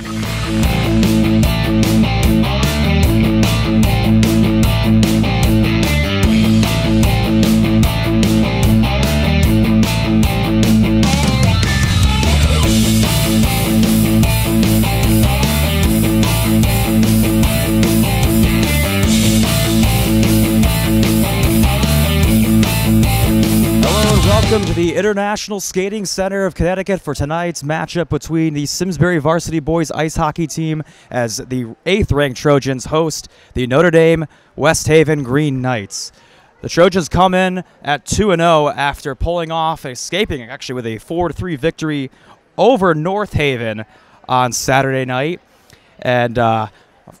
Hello International Skating Center of Connecticut for tonight's matchup between the Simsbury Varsity Boys ice hockey team as the eighth ranked Trojans host the Notre Dame West Haven Green Knights. The Trojans come in at 2 0 after pulling off, escaping actually with a 4 3 victory over North Haven on Saturday night. And uh,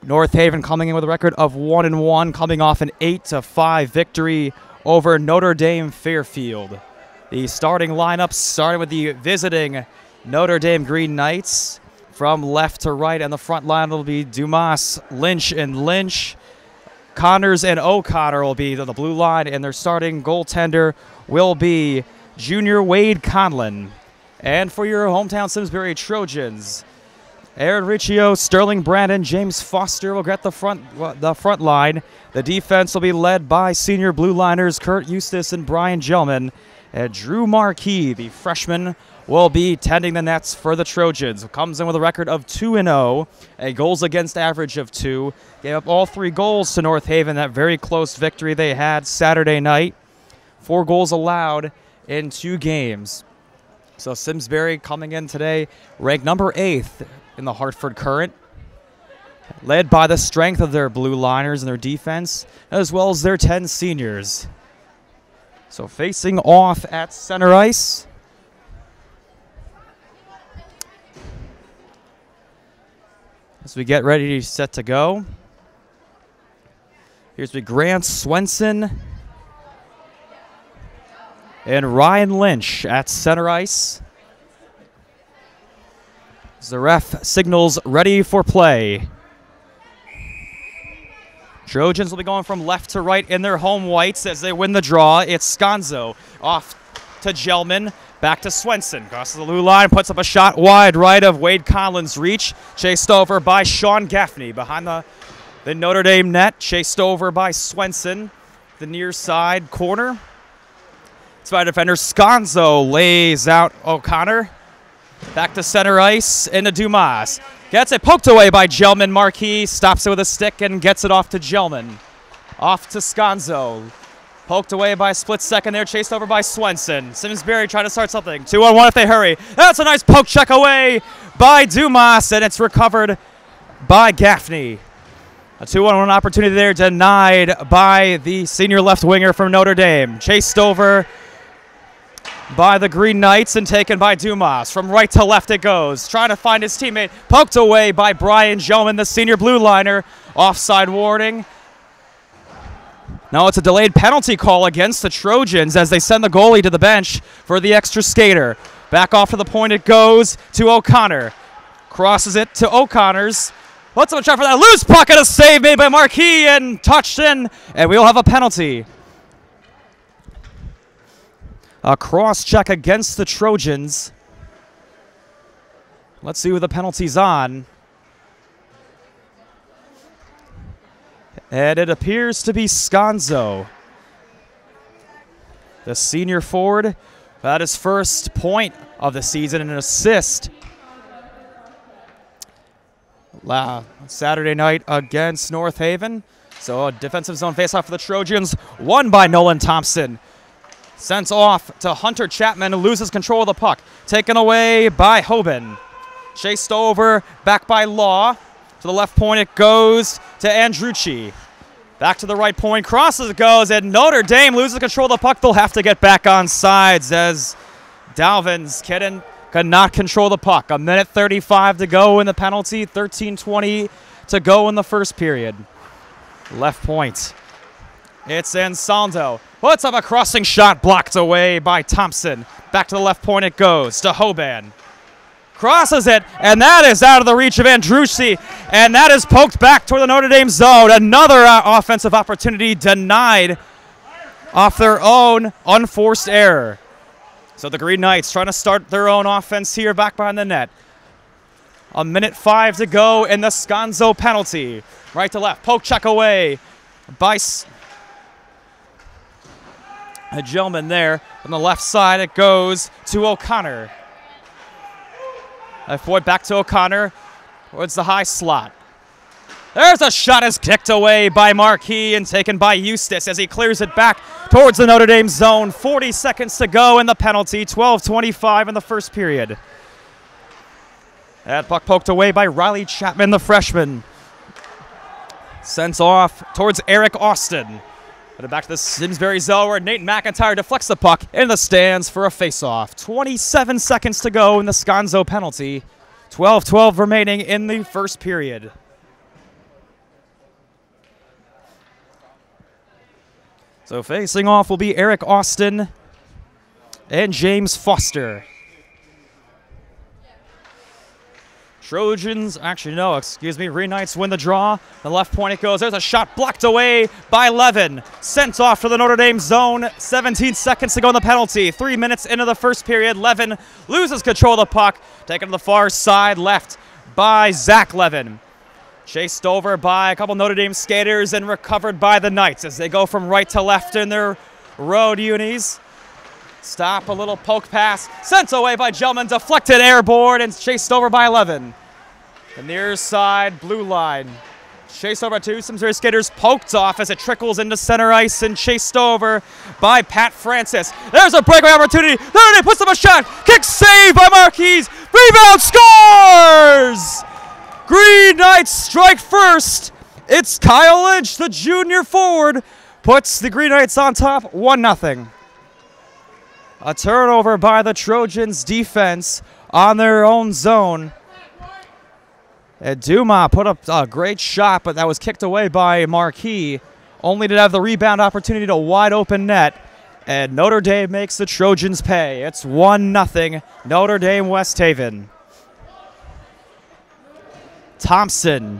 North Haven coming in with a record of 1 and 1, coming off an 8 to 5 victory over Notre Dame Fairfield. The starting lineup starting with the visiting Notre Dame Green Knights from left to right, and the front line will be Dumas, Lynch, and Lynch. Connors and O'Connor will be the blue line, and their starting goaltender will be junior Wade Conlon. And for your hometown Simsbury Trojans, Aaron Riccio, Sterling Brandon, James Foster will get the front the front line. The defense will be led by senior blue liners Kurt Eustace and Brian Gelman. And Drew Marquis, the freshman, will be tending the nets for the Trojans. Comes in with a record of 2 0, a goals against average of 2. Gave up all three goals to North Haven, that very close victory they had Saturday night. Four goals allowed in two games. So Simsbury coming in today, ranked number eighth in the Hartford Courant, led by the strength of their blue liners and their defense, as well as their 10 seniors. So facing off at center ice. As we get ready, to set to go. Here's the Grant Swenson and Ryan Lynch at center ice. As the ref signals ready for play. Trojans will be going from left to right in their home whites as they win the draw. It's Sconzo off to Gelman. Back to Swenson. Crosses the blue line, puts up a shot wide right of Wade Collins' reach. Chased over by Sean Gaffney behind the, the Notre Dame net. Chased over by Swenson, the near side corner. Spy defender Sconzo lays out O'Connor. Back to center ice into Dumas. Gets it poked away by Gelman. Marquis stops it with a stick and gets it off to Gelman. Off to Sconzo. Poked away by a split second there, chased over by Swenson. Simsbury trying to start something. Two on one if they hurry. That's a nice poke check away by Dumas, and it's recovered by Gaffney. A two on one opportunity there denied by the senior left winger from Notre Dame. Chased over by the Green Knights and taken by Dumas. From right to left it goes. Trying to find his teammate. Poked away by Brian Gelman, the senior blue liner. Offside warning. Now it's a delayed penalty call against the Trojans as they send the goalie to the bench for the extra skater. Back off to the point it goes to O'Connor. Crosses it to O'Connor's. Let's a try for that loose puck and a save made by Marquis and touched in, and we'll have a penalty. A cross check against the Trojans. Let's see who the penalty's on. And it appears to be Sconzo. The senior forward got his first point of the season and an assist. La Saturday night against North Haven. So a defensive zone faceoff for the Trojans, won by Nolan Thompson. Sent off to Hunter Chapman, who loses control of the puck. Taken away by Hoban. Chased over, back by Law. To the left point it goes to Andrucci. Back to the right point, crosses it goes, and Notre Dame loses control of the puck. They'll have to get back on sides as Dalvin's Kidden could not control the puck. A minute 35 to go in the penalty, 13-20 to go in the first period. Left point. It's Ansaldo. Puts up a crossing shot blocked away by Thompson. Back to the left point it goes to Hoban. Crosses it, and that is out of the reach of Andrucci, and that is poked back toward the Notre Dame zone. Another uh, offensive opportunity denied off their own unforced error. So the Green Knights trying to start their own offense here back behind the net. A minute five to go in the Sconzo penalty. Right to left, poke check away by a gentleman there. On the left side, it goes to O'Connor. Left point back to O'Connor towards the high slot. There's a shot is kicked away by Marquis and taken by Eustace as he clears it back towards the Notre Dame zone. 40 seconds to go in the penalty, 12-25 in the first period. That puck poked away by Riley Chapman, the freshman. Sent off towards Eric Austin. It back to the Simsbury zone where Nate McIntyre deflects the puck in the stands for a faceoff. 27 seconds to go in the Sconzo penalty. 12-12 remaining in the first period. So facing off will be Eric Austin and James Foster. Trojans, actually no, excuse me, Knights win the draw. The left point it goes. There's a shot blocked away by Levin. Sent off to the Notre Dame zone. 17 seconds to go in the penalty. Three minutes into the first period. Levin loses control of the puck. Taken to the far side left by Zach Levin. Chased over by a couple Notre Dame skaters and recovered by the Knights as they go from right to left in their road unis. Stop, a little poke pass. Sent away by Gelman, deflected airborne and chased over by 11. The near side, blue line. Chased over two. Simsbury skaters poked off as it trickles into center ice and chased over by Pat Francis. There's a breakaway opportunity. There it puts up a shot. Kick save by Marquis. Rebound scores! Green Knights strike first. It's Kyle Lynch, the junior forward, puts the Green Knights on top 1 0. A turnover by the Trojans defense on their own zone. And Duma put up a great shot, but that was kicked away by Marquis, only to have the rebound opportunity to wide open net. And Notre Dame makes the Trojans pay. It's 1 0 Notre Dame West Haven. Thompson.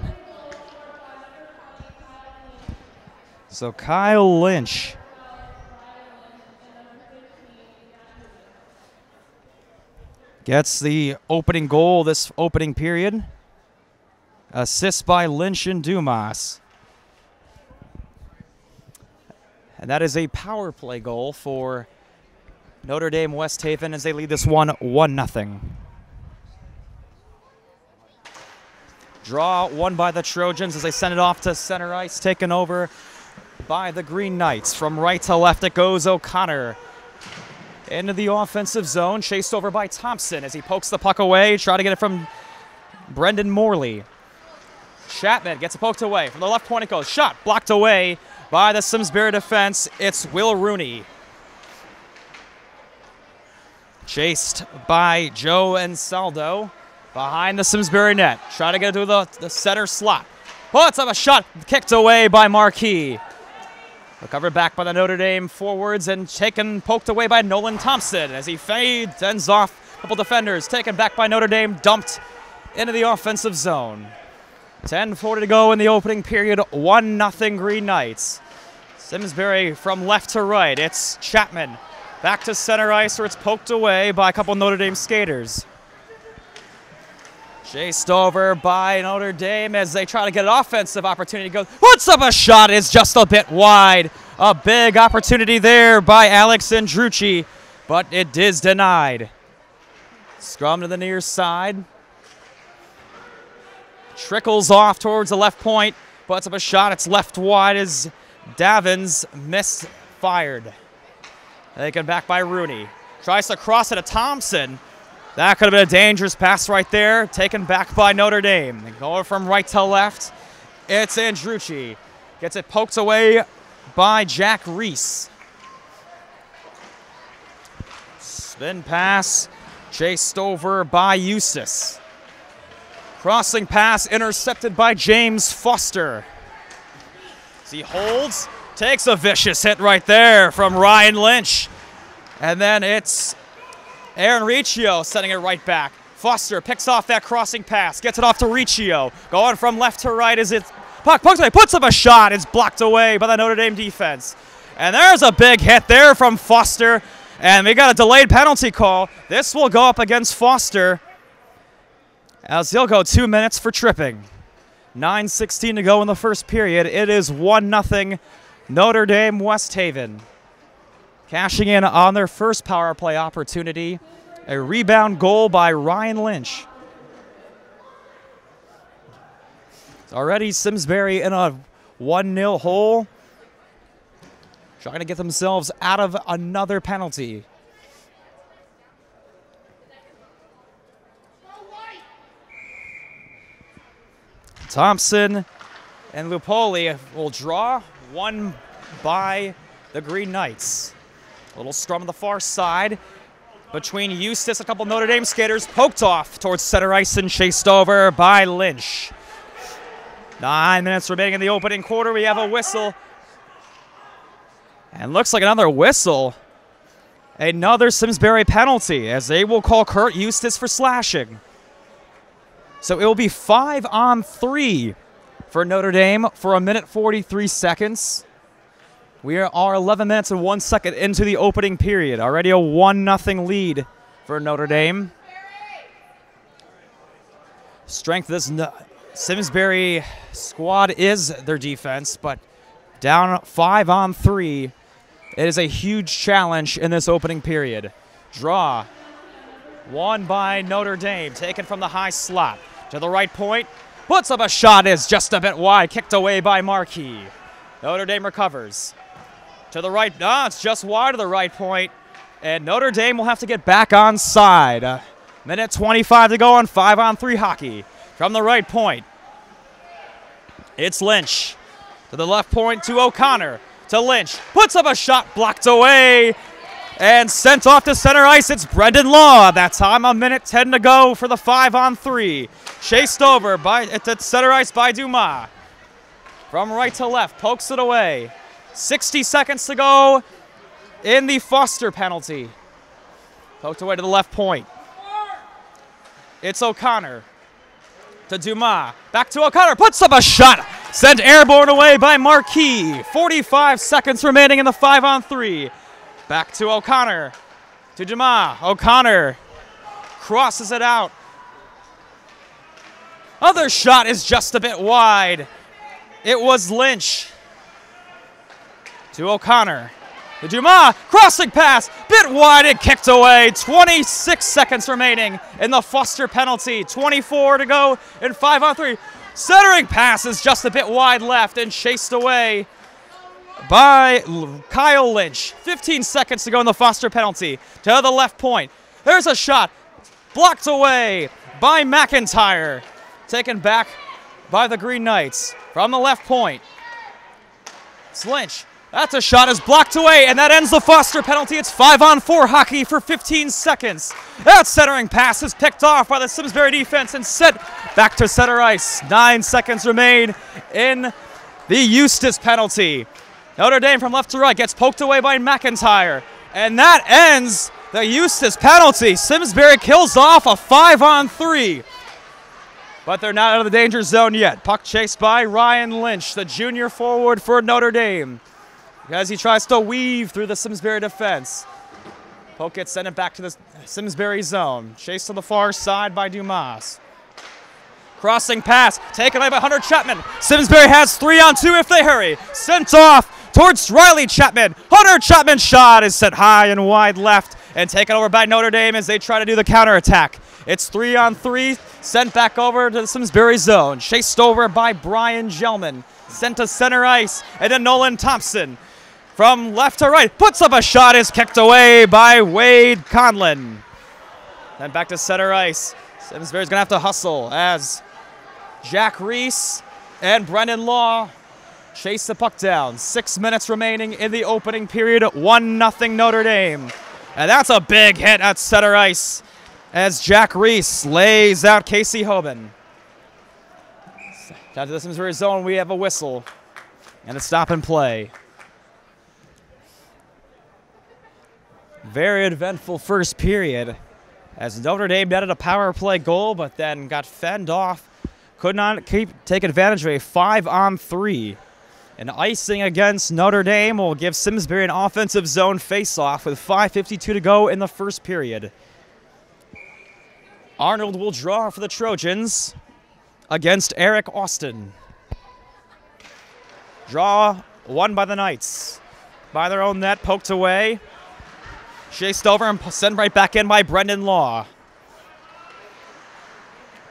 So Kyle Lynch. Gets the opening goal this opening period. Assist by Lynch and Dumas. And that is a power play goal for Notre Dame West Haven as they lead this one 1 0. Draw won by the Trojans as they send it off to center ice, taken over by the Green Knights. From right to left, it goes O'Connor. Into the offensive zone, chased over by Thompson as he pokes the puck away, try to get it from Brendan Morley. Chapman gets poked away. From the left point it goes. Shot blocked away by the Simsbury defense. It's Will Rooney. Chased by Joe Ansaldo behind the Simsbury net. Try to get it to the, the center slot. Oh, Puts up a shot kicked away by Marquis. Recovered back by the Notre Dame forwards and taken, poked away by Nolan Thompson as he fades, ends off a couple defenders. Taken back by Notre Dame, dumped into the offensive zone. 10.40 to go in the opening period, 1 0 Green Knights. Simsbury from left to right. It's Chapman back to center ice where it's poked away by a couple Notre Dame skaters. Chased over by Notre Dame as they try to get an offensive opportunity. Goes, puts up a shot, is just a bit wide. A big opportunity there by Alex Andrucci, but it is denied. Scrum to the near side. Trickles off towards the left point. Puts up a shot. It's left wide as Davins misfired. Taken back by Rooney. Tries to cross it to Thompson. That could have been a dangerous pass right there. Taken back by Notre Dame. Going from right to left. It's Andrucci. Gets it poked away by Jack Reese. Spin pass. Chased over by Eustace. Crossing pass intercepted by James Foster. As he holds, takes a vicious hit right there from Ryan Lynch. And then it's Aaron Riccio setting it right back. Foster picks off that crossing pass, gets it off to Riccio. Going from left to right as it puck away, puts up a shot. It's blocked away by the Notre Dame defense. And there's a big hit there from Foster. And we got a delayed penalty call. This will go up against Foster as he'll go two minutes for tripping. 9.16 to go in the first period. It is 1 0 Notre Dame West Haven. Cashing in on their first power play opportunity. A rebound goal by Ryan Lynch. Already Simsbury in a 1 0 hole. Trying to get themselves out of another penalty. Thompson and Lupoli will draw one by the Green Knights. A little scrum on the far side between Eustace, a couple Notre Dame skaters, poked off towards center ice and chased over by Lynch. Nine minutes remaining in the opening quarter. We have a whistle. And looks like another whistle. Another Simsbury penalty as they will call Kurt Eustace for slashing. So it will be five on three for Notre Dame for a minute 43 seconds. We are 11 minutes and one second into the opening period. Already a 1 0 lead for Notre Dame. Strength of this Simsbury squad is their defense, but down five on three. It is a huge challenge in this opening period. Draw. Won by Notre Dame, taken from the high slot. To the right point. Puts up a shot, is just a bit wide, kicked away by Marquis. Notre Dame recovers. To the right, no, it's just wide of the right point. And Notre Dame will have to get back on side. Minute 25 to go on 5 on 3 hockey. From the right point, it's Lynch. To the left point to O'Connor. To Lynch. Puts up a shot blocked away. And sent off to center ice. It's Brendan Law. That time a minute 10 to go for the 5 on 3. Chased over by at center ice by Dumas. From right to left. Pokes it away. 60 seconds to go in the Foster penalty. Poked away to the left point. It's O'Connor to Dumas. Back to O'Connor. Puts up a shot. Sent airborne away by Marquis. 45 seconds remaining in the 5 on 3. Back to O'Connor. To Dumas. O'Connor crosses it out. Other shot is just a bit wide. It was Lynch. To O'Connor. The Dumas crossing pass, bit wide and kicked away. 26 seconds remaining in the Foster penalty. 24 to go in five on three. Centering pass is just a bit wide left and chased away by Kyle Lynch. 15 seconds to go in the Foster penalty. To the left point. There's a shot. Blocked away by McIntyre. Taken back by the Green Knights from the left point. It's Lynch that's a shot is blocked away, and that ends the Foster penalty. It's five on four hockey for 15 seconds. That centering pass is picked off by the Simsbury defense and set back to center ice. Nine seconds remain in the Eustace penalty. Notre Dame from left to right gets poked away by McIntyre, and that ends the Eustace penalty. Simsbury kills off a five on three. But they're not out of the danger zone yet. Puck chased by Ryan Lynch, the junior forward for Notre Dame as he tries to weave through the Simsbury defense. Poke gets sent it back to the Simsbury zone. Chased to the far side by Dumas. Crossing pass, taken away by Hunter Chapman. Simsbury has three on two if they hurry. Sent off towards Riley Chapman. Hunter Chapman's shot is set high and wide left and taken over by Notre Dame as they try to do the counterattack. It's three on three, sent back over to the Simsbury zone. Chased over by Brian Gelman. Sent to center ice, and then Nolan Thompson from left to right. Puts up a shot, is kicked away by Wade Conlon. Then back to center ice. Simsbury's going to have to hustle as Jack Reese and Brendan Law chase the puck down. Six minutes remaining in the opening period. 1 0 Notre Dame. And that's a big hit at center ice as Jack Reese lays out Casey Hoban. Down to the Simsbury zone, we have a whistle and a stop and play. Very eventful first period as Notre Dame netted a power play goal, but then got fended off. Could not keep take advantage of a five on three. An icing against Notre Dame will give Simsbury an offensive zone faceoff with 5.52 to go in the first period. Arnold will draw for the Trojans against Eric Austin. Draw won by the Knights. By their own net, poked away. Chased over and sent right back in by Brendan Law.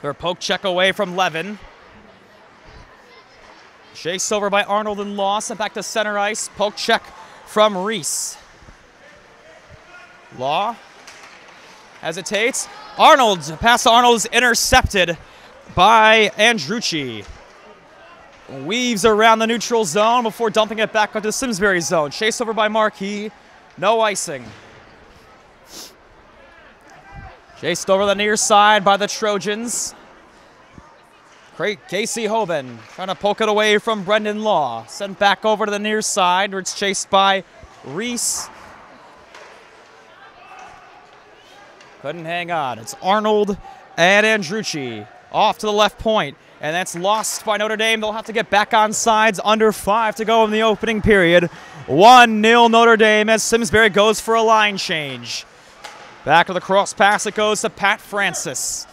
Their poke check away from Levin. Chased over by Arnold and Law, sent back to center ice. Poke check from Reese. Law hesitates. Arnold, pass to Arnold is intercepted by Andrucci. Weaves around the neutral zone before dumping it back onto the Simsbury zone. Chased over by Marquis. No icing. Chased over the near side by the Trojans. Great Casey Hoban trying to poke it away from Brendan Law. Sent back over to the near side where it's chased by Reese. Couldn't hang on. It's Arnold and Andrucci off to the left point, and that's lost by Notre Dame. They'll have to get back on sides under five to go in the opening period. 1 0 Notre Dame as Simsbury goes for a line change. Back to the cross pass, it goes to Pat Francis.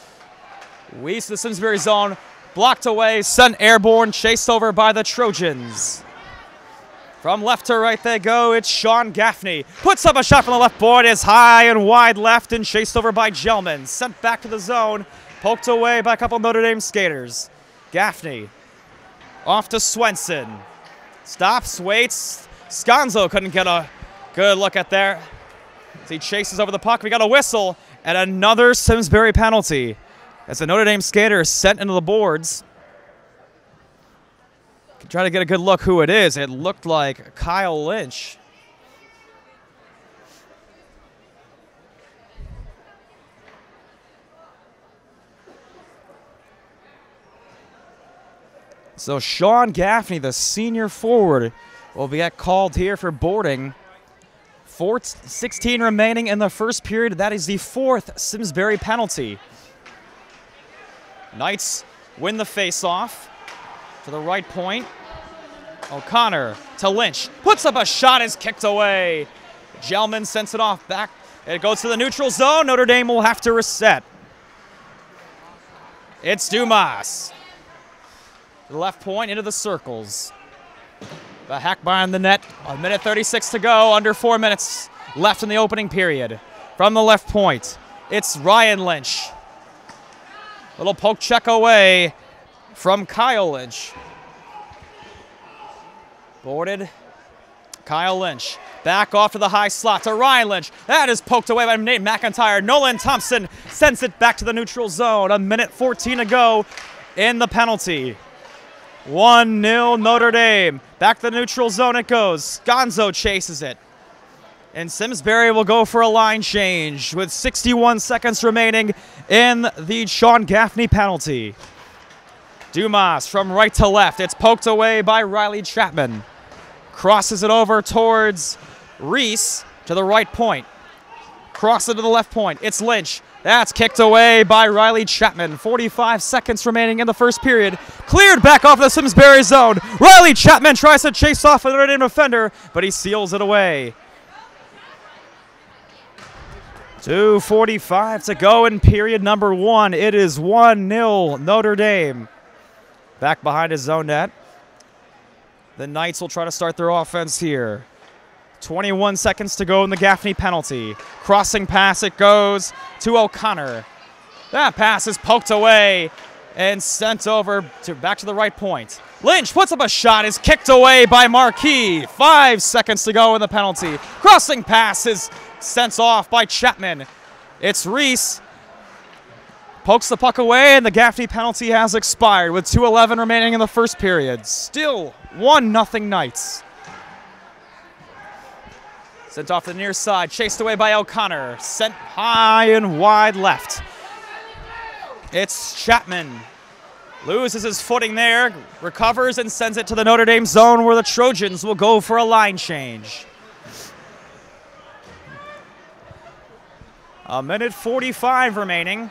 Weaves to the Simsbury zone, blocked away, sent airborne, chased over by the Trojans. From left to right they go. It's Sean Gaffney. Puts up a shot from the left board. Is high and wide left and chased over by Gelman. Sent back to the zone. Poked away by a couple Notre Dame skaters. Gaffney off to Swenson. Stops, waits. Sconzo couldn't get a good look at there. As he chases over the puck, we got a whistle and another Simsbury penalty. As the Notre Dame skater is sent into the boards. Try to get a good look who it is. It looked like Kyle Lynch. So Sean Gaffney, the senior forward, will be called here for boarding. Four, 16 remaining in the first period. That is the fourth Simsbury penalty. Knights win the faceoff to the right point. O'Connor to Lynch. Puts up a shot, is kicked away. Gelman sends it off back. It goes to the neutral zone. Notre Dame will have to reset. It's Dumas. The left point into the circles. The hack behind the net. A minute 36 to go. Under four minutes left in the opening period. From the left point, it's Ryan Lynch. Little poke check away from Kyle Lynch. Boarded. Kyle Lynch. Back off to the high slot to Ryan Lynch. That is poked away by Nate McIntyre. Nolan Thompson sends it back to the neutral zone. A minute 14 to go in the penalty. 1 0 Notre Dame. Back to the neutral zone it goes. Sconzo chases it. And Simsbury will go for a line change with 61 seconds remaining in the Sean Gaffney penalty. Dumas from right to left. It's poked away by Riley Chapman. Crosses it over towards Reese to the right point. Cross it to the left point. It's Lynch. That's kicked away by Riley Chapman. 45 seconds remaining in the first period. Cleared back off the Simsbury zone. Riley Chapman tries to chase off a Notre defender, but he seals it away. 2.45 to go in period number one. It is 1 0 Notre Dame. Back behind his zone net. The Knights will try to start their offense here. 21 seconds to go in the Gaffney penalty. Crossing pass, it goes to O'Connor. That pass is poked away and sent over to back to the right point. Lynch puts up a shot, is kicked away by Marquis. Five seconds to go in the penalty. Crossing pass is sent off by Chapman. It's Reese. Pokes the puck away, and the Gaffney penalty has expired with 2.11 remaining in the first period. Still 1 nothing Knights. Sent off the near side, chased away by O'Connor. Sent high and wide left. It's Chapman. Loses his footing there, recovers and sends it to the Notre Dame zone where the Trojans will go for a line change. A minute 45 remaining.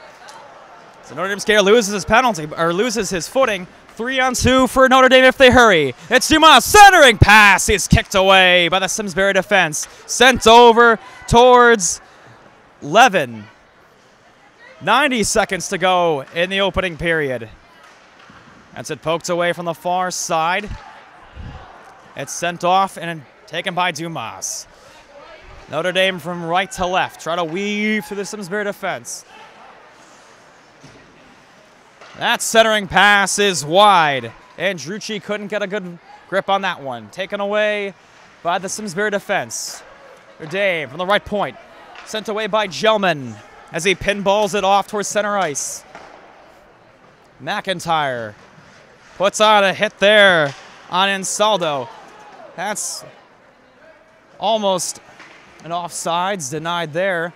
So Notre Dame Skater loses his penalty, or loses his footing. Three on two for Notre Dame if they hurry. It's Dumas centering pass is kicked away by the Simsbury defense. Sent over towards Levin. 90 seconds to go in the opening period. That's it poked away from the far side. It's sent off and taken by Dumas. Notre Dame from right to left. Try to weave through the Simsbury defense. That centering pass is wide. Andrucci couldn't get a good grip on that one. Taken away by the Simsbury defense. Dave from the right point. Sent away by Gelman as he pinballs it off towards center ice. McIntyre puts on a hit there on Ansaldo. That's almost an offsides denied there.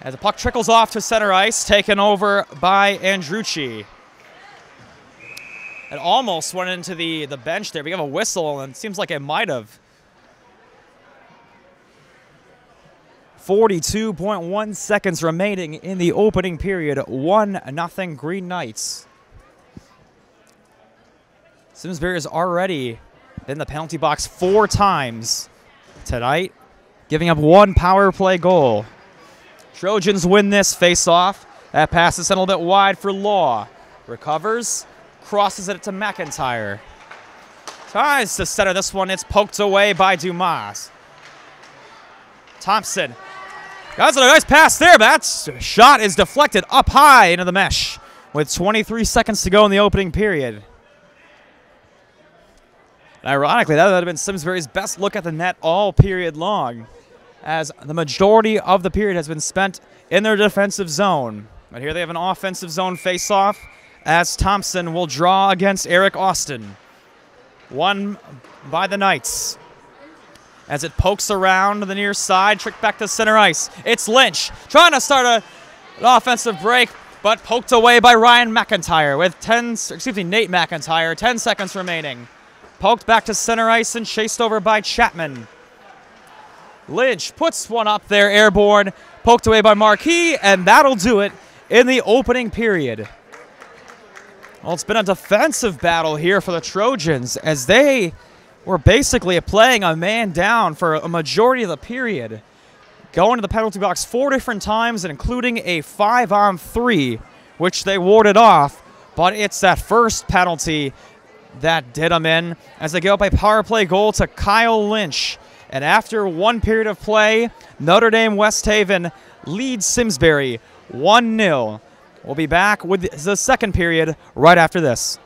As the puck trickles off to center ice, taken over by Andrucci. It almost went into the, the bench there. We have a whistle, and it seems like it might have. 42.1 seconds remaining in the opening period. 1 nothing Green Knights. Simsbury is already in the penalty box four times tonight, giving up one power play goal. Trojans win this face-off. That pass is a little bit wide for Law. Recovers, crosses it to McIntyre. Tries to center this one. It's poked away by Dumas. Thompson. Guys, a nice pass there, that shot is deflected up high into the mesh with 23 seconds to go in the opening period. And ironically, that would have been Simsbury's best look at the net all period long, as the majority of the period has been spent in their defensive zone. But here they have an offensive zone face-off, as Thompson will draw against Eric Austin. One by the Knights. As it pokes around the near side, tricked back to center ice. It's Lynch trying to start a, an offensive break, but poked away by Ryan McIntyre with 10, excuse me, Nate McIntyre, 10 seconds remaining. Poked back to center ice and chased over by Chapman. Lynch puts one up there, airborne, poked away by Marquis, and that'll do it in the opening period. Well, it's been a defensive battle here for the Trojans as they were basically playing a man down for a majority of the period. Going to the penalty box four different times, including a five on three, which they warded off. But it's that first penalty that did them in as they go up a power play goal to Kyle Lynch. And after one period of play, Notre Dame West Haven leads Simsbury 1 0. We'll be back with the second period right after this.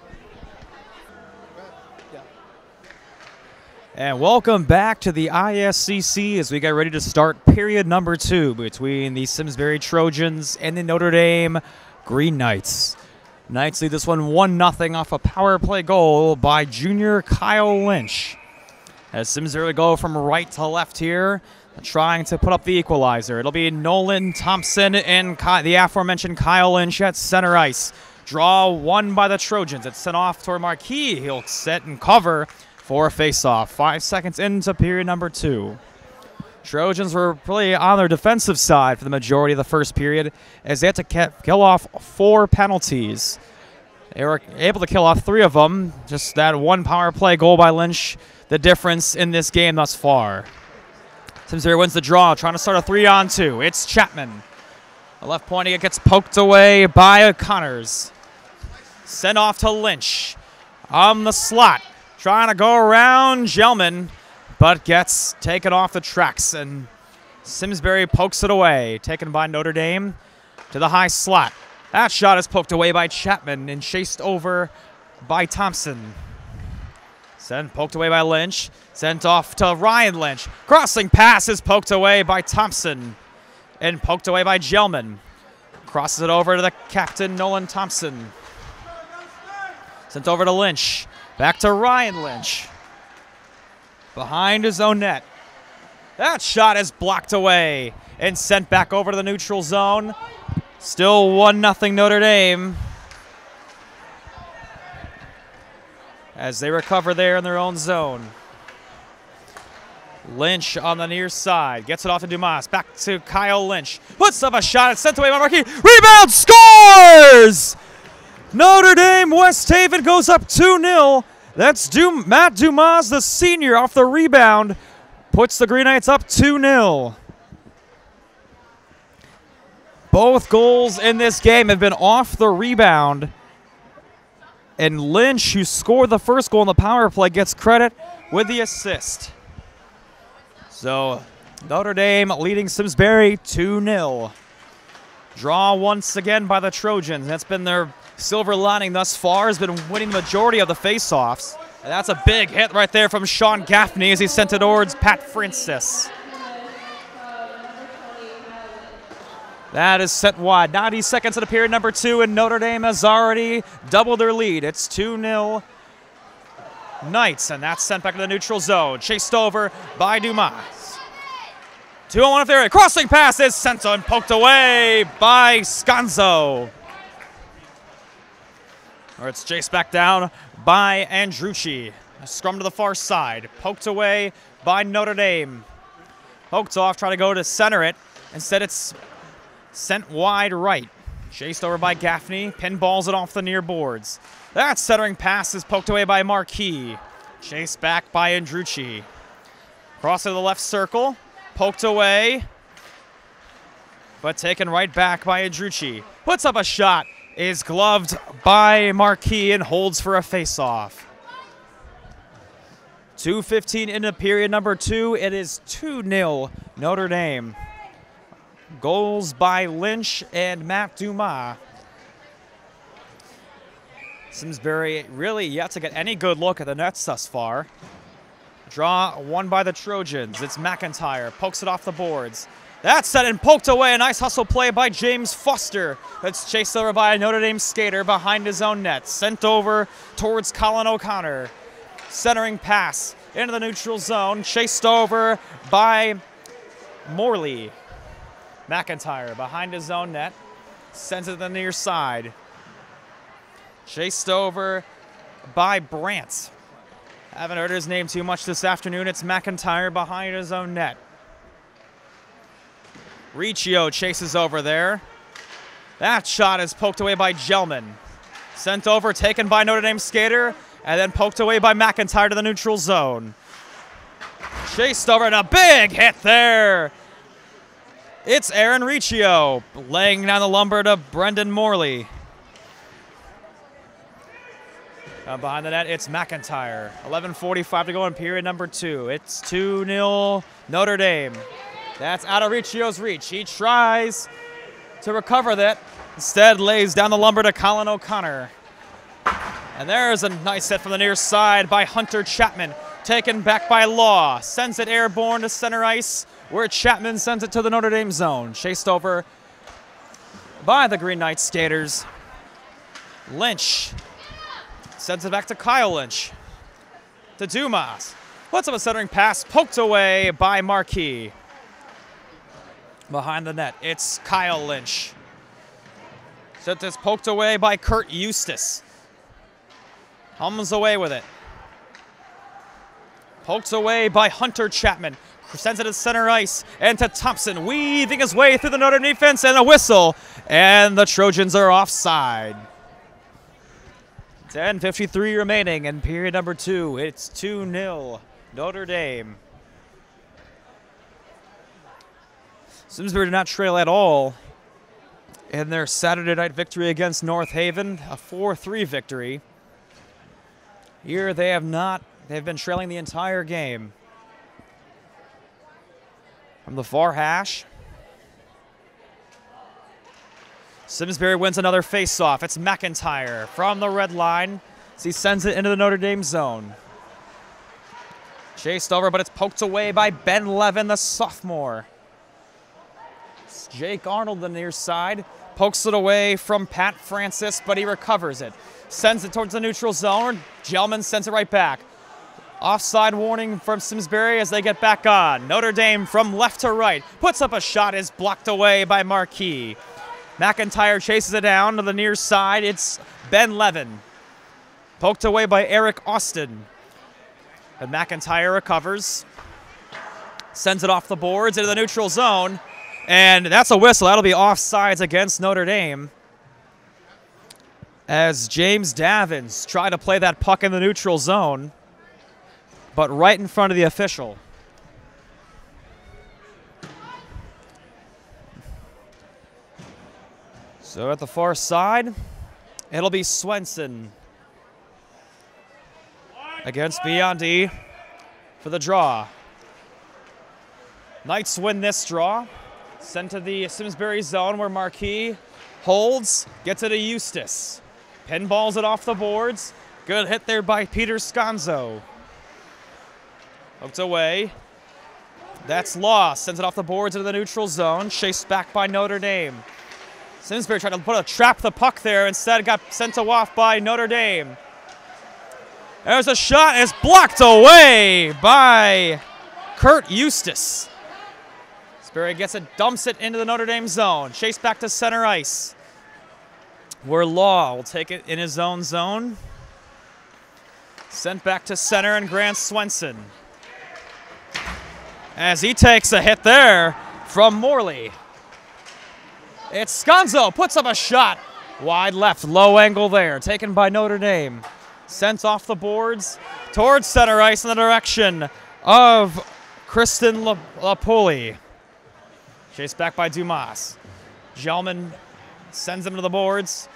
And welcome back to the ISCC as we get ready to start period number two between the Simsbury Trojans and the Notre Dame Green Knights. Knights lead this one 1 0 off a power play goal by junior Kyle Lynch. As Simsbury go from right to left here, trying to put up the equalizer. It'll be Nolan Thompson and Ky the aforementioned Kyle Lynch at center ice. Draw one by the Trojans. It's sent off toward Marquis. He'll set and cover for a faceoff. Five seconds into period number two. Trojans were really on their defensive side for the majority of the first period as they had to kill off four penalties. They were able to kill off three of them. Just that one power play goal by Lynch, the difference in this game thus far. Simsbury wins the draw, trying to start a three on two. It's Chapman. The left pointing, it gets poked away by Connors. Sent off to Lynch. On the slot, trying to go around Gelman but gets taken off the tracks, and Simsbury pokes it away, taken by Notre Dame to the high slot. That shot is poked away by Chapman and chased over by Thompson. Sent poked away by Lynch. Sent off to Ryan Lynch. Crossing pass is poked away by Thompson and poked away by Gelman. Crosses it over to the captain, Nolan Thompson. Sent over to Lynch. Back to Ryan Lynch behind his own net. That shot is blocked away and sent back over to the neutral zone. Still 1 0 Notre Dame. As they recover there in their own zone. Lynch on the near side. Gets it off to Dumas. Back to Kyle Lynch. Puts up a shot. It's sent away by Marquis. Rebound scores! Notre Dame West Haven goes up 2 0 that's Dum Matt Dumas, the senior, off the rebound, puts the Green Knights up 2 0. Both goals in this game have been off the rebound. And Lynch, who scored the first goal in the power play, gets credit with the assist. So Notre Dame leading Simsbury 2 0. Draw once again by the Trojans. That's been their silver lining thus far, has been winning the majority of the faceoffs. And that's a big hit right there from Sean Gaffney as he sent it towards Pat Francis. That is set wide. 90 seconds of the period number two, and Notre Dame has already doubled their lead. It's 2 0 Knights, and that's sent back to the neutral zone. Chased over by Dumas. 2 on 1 if there. Crossing pass is sent and poked away by Sconzo. Or it's chased back down by Andrucci. A scrum to the far side. Poked away by Notre Dame. Poked off, trying to go to center it. Instead, it's Sent wide right. Chased over by Gaffney. Pinballs it off the near boards. That centering pass is poked away by Marquis. Chased back by Andrucci. Cross to the left circle. Poked away. But taken right back by Andrucci. Puts up a shot. Is gloved by Marquis and holds for a face-off. 2.15 into period number two. It is 2-0 Notre Dame. Goals by Lynch and Matt Dumas. Simsbury really yet to get any good look at the nets thus far. Draw one by the Trojans. It's McIntyre. Pokes it off the boards. That's set and poked away. A nice hustle play by James Foster. That's chased over by a Notre Dame skater behind his own net. Sent over towards Colin O'Connor. Centering pass into the neutral zone. Chased over by Morley. McIntyre behind his own net. Sends it to the near side. Chased over by Brant. Haven't heard his name too much this afternoon. It's McIntyre behind his own net. Riccio chases over there. That shot is poked away by Gelman. Sent over, taken by Notre Dame skater, and then poked away by McIntyre to the neutral zone. Chased over and a big hit there it's Aaron Riccio laying down the lumber to Brendan Morley. Uh, behind the net, it's McIntyre. 11.45 to go in period number two. It's 2 0 Notre Dame. That's out of Riccio's reach. He tries to recover that. Instead, lays down the lumber to Colin O'Connor. And there's a nice hit from the near side by Hunter Chapman. Taken back by Law. Sends it airborne to center ice where Chapman sends it to the Notre Dame zone. Chased over by the Green Knights skaters. Lynch sends it back to Kyle Lynch. To Dumas. Puts up a centering pass, poked away by Marquis. Behind the net, it's Kyle Lynch. Sent this poked away by Kurt Eustace. Hums away with it. Poked away by Hunter Chapman sends it to center ice and to Thompson, weaving his way through the Notre Dame defense and a whistle, and the Trojans are offside. 10.53 remaining in period number two. It's 2 0 Notre Dame. Simsbury did not trail at all in their Saturday night victory against North Haven, a 4 3 victory. Here they have not, they've been trailing the entire game. From the far hash. Simsbury wins another face-off. It's McIntyre from the red line as he sends it into the Notre Dame zone. Chased over, but it's poked away by Ben Levin, the sophomore. It's Jake Arnold, the near side, pokes it away from Pat Francis, but he recovers it. Sends it towards the neutral zone. Gelman sends it right back. Offside warning from Simsbury as they get back on. Notre Dame from left to right puts up a shot, is blocked away by Marquis. McIntyre chases it down to the near side. It's Ben Levin. Poked away by Eric Austin. And McIntyre recovers. Sends it off the boards into the neutral zone. And that's a whistle. That'll be offsides against Notre Dame. As James Davins try to play that puck in the neutral zone but right in front of the official. So at the far side, it'll be Swenson against Biondi for the draw. Knights win this draw. Sent to the Simsbury zone where Marquis holds, gets it to Eustace. Pinballs it off the boards. Good hit there by Peter Sconzo. Hooked away. That's lost. Sends it off the boards into the neutral zone. Chased back by Notre Dame. Simsbury tried to put a trap the puck there. Instead, got sent off by Notre Dame. There's a shot. It's blocked away by Kurt Eustace. Sperry gets it, dumps it into the Notre Dame zone. Chase back to center ice. Where Law will take it in his own zone. Sent back to center and Grant Swenson. As he takes a hit there from Morley. It's Sconzo, puts up a shot. Wide left, low angle there, taken by Notre Dame. Sent off the boards towards center ice in the direction of Kristen Lapoli. Chased back by Dumas. Gelman sends him to the boards.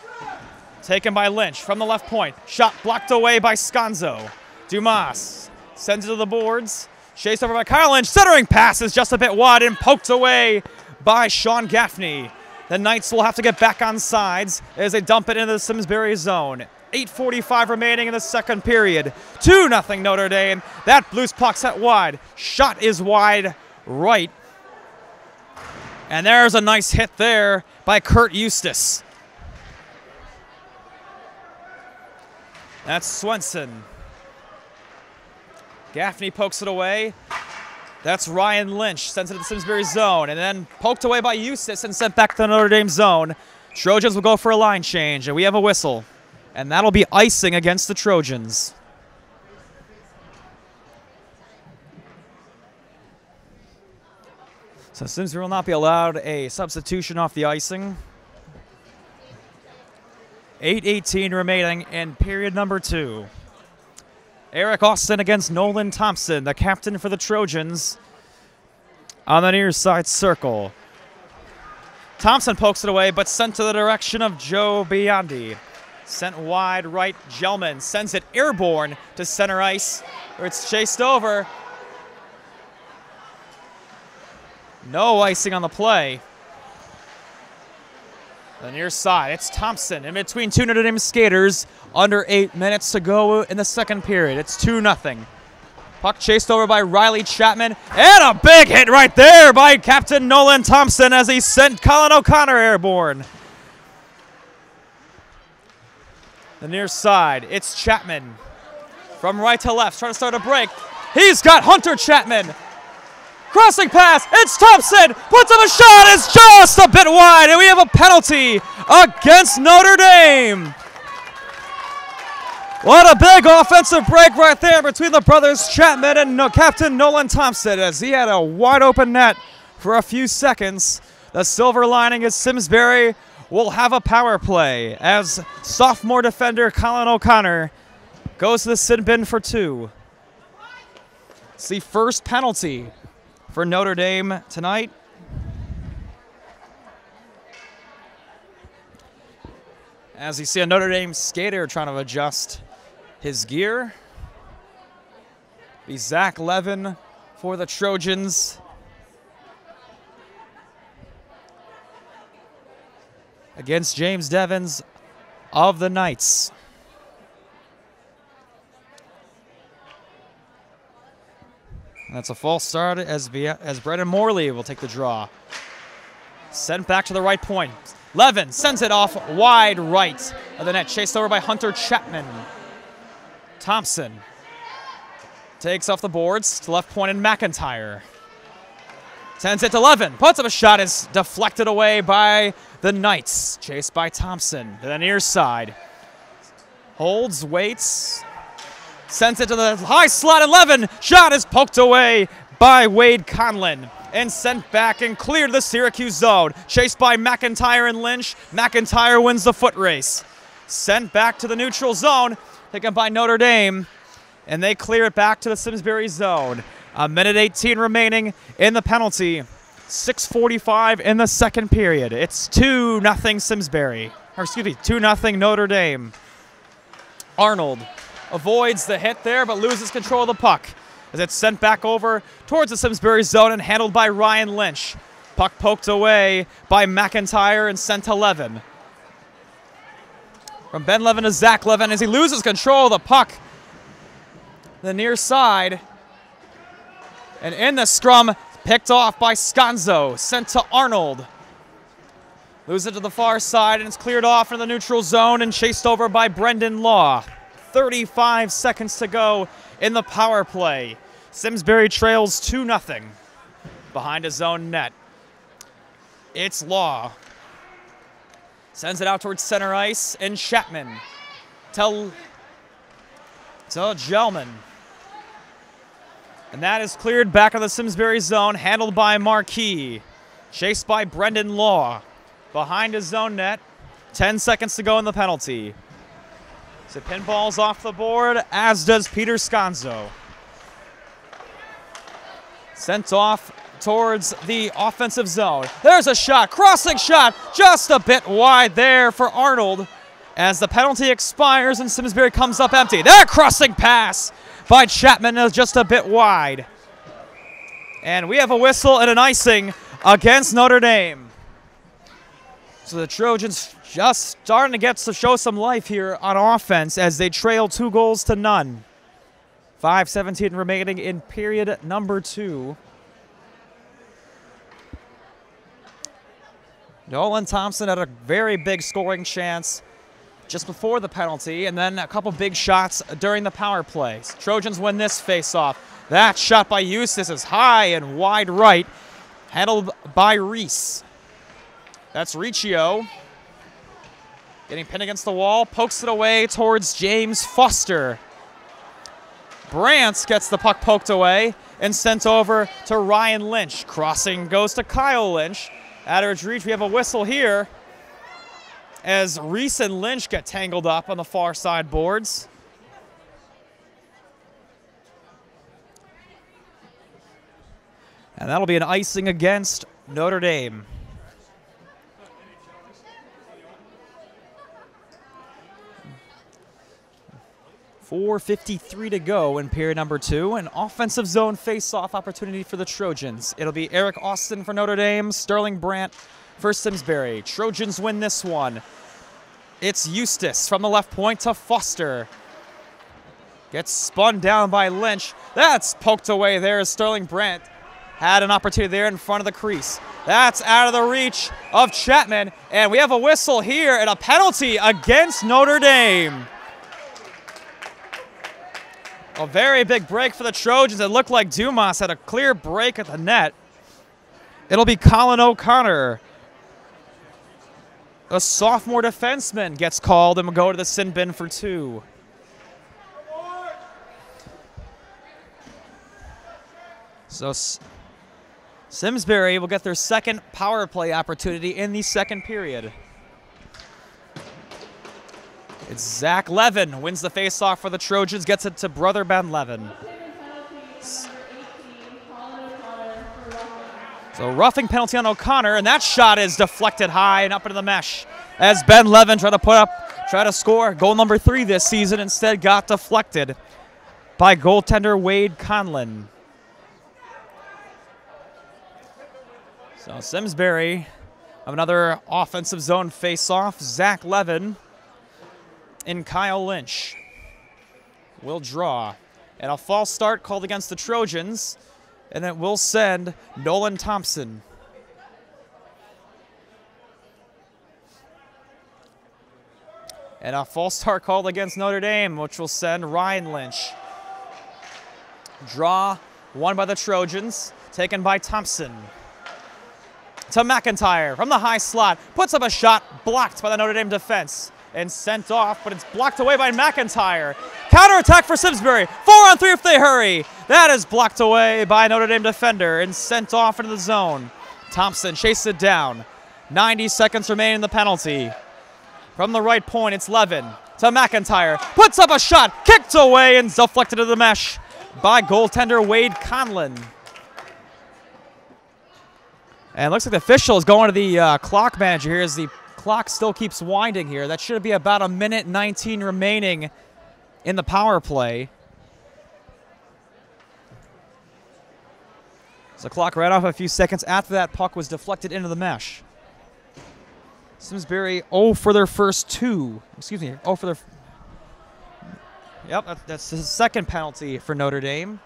Taken by Lynch from the left point. Shot blocked away by Sconzo. Dumas sends it to the boards. Chased over by Kyle Lynch. Centering pass is just a bit wide and poked away by Sean Gaffney. The Knights will have to get back on sides as they dump it into the Simsbury zone. 8.45 remaining in the second period. 2 0 Notre Dame. That Blues puck set wide. Shot is wide right. And there's a nice hit there by Kurt Eustace. That's Swenson. Gaffney pokes it away. That's Ryan Lynch, sends it to the Simsbury zone, and then poked away by Eustace and sent back to the Notre Dame zone. Trojans will go for a line change, and we have a whistle. And that'll be icing against the Trojans. So Simsbury will not be allowed a substitution off the icing. 8.18 remaining in period number two. Eric Austin against Nolan Thompson, the captain for the Trojans, on the near side circle. Thompson pokes it away, but sent to the direction of Joe Biondi. Sent wide right, Gelman sends it airborne to center ice, where it's chased over. No icing on the play. The near side, it's Thompson in between two Notre Dame skaters. Under eight minutes to go in the second period. It's 2 0. Puck chased over by Riley Chapman. And a big hit right there by Captain Nolan Thompson as he sent Colin O'Connor airborne. The near side, it's Chapman. From right to left, trying to start a break. He's got Hunter Chapman. Crossing pass, it's Thompson, puts up a shot, it's just a bit wide, and we have a penalty against Notre Dame. What a big offensive break right there between the brothers Chapman and no Captain Nolan Thompson as he had a wide open net for a few seconds. The silver lining is Simsbury will have a power play as sophomore defender Colin O'Connor goes to the sin bin for two. It's the first penalty for Notre Dame tonight. As you see a Notre Dame skater trying to adjust his gear. Be Zach Levin for the Trojans. Against James Devens of the Knights. That's a false start as, via, as Brendan Morley will take the draw. Sent back to the right point. Levin sends it off wide right of the net, chased over by Hunter Chapman. Thompson takes off the boards to left and McIntyre. Sends it to Levin. Puts up a shot. Is deflected away by the Knights. Chased by Thompson to the near side. Holds, waits, Sends it to the high slot. 11. Shot is poked away by Wade Conlon and sent back and cleared the Simsbury zone. Chased by McIntyre and Lynch. McIntyre wins the foot race. Sent back to the neutral zone, taken by Notre Dame, and they clear it back to the Simsbury zone. A minute 18 remaining in the penalty. 6:45 in the second period. It's 2 nothing Simsbury. Or excuse me, 2 nothing Notre Dame. Arnold avoids the hit there but loses control of the puck as it's sent back over towards the Simsbury zone and handled by Ryan Lynch. Puck poked away by McIntyre and sent to Levin. From Ben Levin to Zach Levin as he loses control of the puck. The near side. And in the scrum, picked off by Sconzo, sent to Arnold. Loses it to the far side, and it's cleared off in the neutral zone and chased over by Brendan Law. 35 seconds to go in the power play. Simsbury trails 2 0 behind his own net. It's Law. Sends it out towards center ice, and Chapman. Tell, tell Gelman. And that is cleared back of the Simsbury zone, handled by Marquis. Chased by Brendan Law. Behind his zone net. 10 seconds to go in the penalty. So pinballs off the board, as does Peter Sconzo. Sent off towards the offensive zone. There's a shot, crossing shot, just a bit wide there for Arnold as the penalty expires and Simsbury comes up empty. That crossing pass by Chapman is just a bit wide. And we have a whistle and an icing against Notre Dame. So the Trojans just starting to get to show some life here on offense as they trail two goals to none. 5.17 remaining in period number two. Nolan Thompson had a very big scoring chance just before the penalty, and then a couple big shots during the power plays. Trojans win this face-off. That shot by Eustace is high and wide right, handled by Reese. That's Riccio. Getting pinned against the wall, pokes it away towards James Foster. Brant gets the puck poked away and sent over to Ryan Lynch. Crossing goes to Kyle Lynch. At reach, we have a whistle here as Reese and Lynch get tangled up on the far side boards. And that'll be an icing against Notre Dame. 4.53 to go in period number two. An offensive zone face-off opportunity for the Trojans. It'll be Eric Austin for Notre Dame, Sterling Brant for Simsbury. Trojans win this one. It's Eustace from the left point to Foster. Gets spun down by Lynch. That's poked away there as Sterling Brant had an opportunity there in front of the crease. That's out of the reach of Chapman. And we have a whistle here and a penalty against Notre Dame. A very big break for the Trojans. It looked like Dumas had a clear break at the net. It'll be Colin O'Connor. A sophomore defenseman gets called and will go to the sin bin for two. So Simsbury will get their second power play opportunity in the second period. It's Zach Levin wins the faceoff for the Trojans, gets it to brother Ben Levin. So roughing penalty on O'Connor, and that shot is deflected high and up into the mesh as Ben Levin tried to put up, try to score goal number three this season, instead got deflected by goaltender Wade Conlon. So Simsbury another offensive zone face-off. Zach Levin and Kyle Lynch will draw. And a false start called against the Trojans, and it will send Nolan Thompson. And a false start called against Notre Dame, which will send Ryan Lynch. Draw won by the Trojans, taken by Thompson. To McIntyre from the high slot, puts up a shot, blocked by the Notre Dame defense and sent off, but it's blocked away by McIntyre. Counterattack for Simsbury. Four on three if they hurry. That is blocked away by Notre Dame defender and sent off into the zone. Thompson chases it down. 90 seconds remain in the penalty. From the right point, it's Levin to McIntyre. Puts up a shot, kicked away and deflected to the mesh by goaltender Wade Conlon. And looks like the official is going to the uh, clock manager here as the clock still keeps winding here. That should be about a minute 19 remaining in the power play. So the clock right off a few seconds after that puck was deflected into the mesh. Simsbury 0 for their first two. Excuse me, 0 for their. Yep, that's, that's the second penalty for Notre Dame.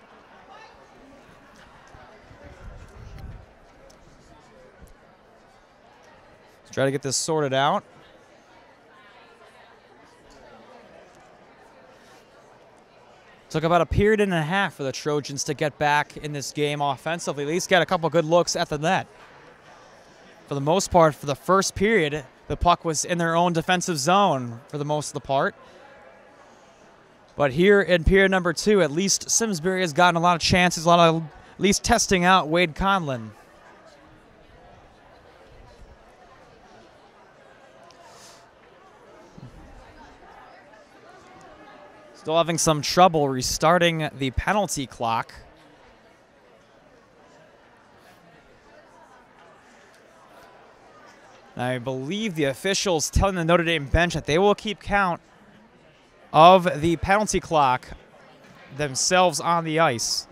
Try to get this sorted out. Took about a period and a half for the Trojans to get back in this game offensively. At least get a couple good looks at the net. For the most part, for the first period, the puck was in their own defensive zone for the most of the part. But here in period number two, at least Simsbury has gotten a lot of chances, a lot of at least testing out Wade Conlon. Still having some trouble restarting the penalty clock. I believe the officials telling the Notre Dame bench that they will keep count of the penalty clock themselves on the ice.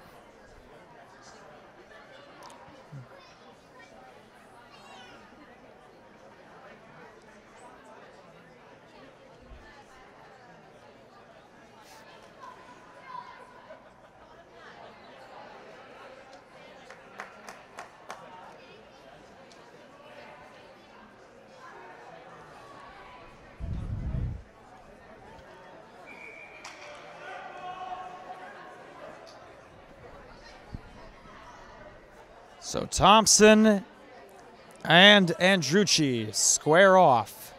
So Thompson and Andrucci square off.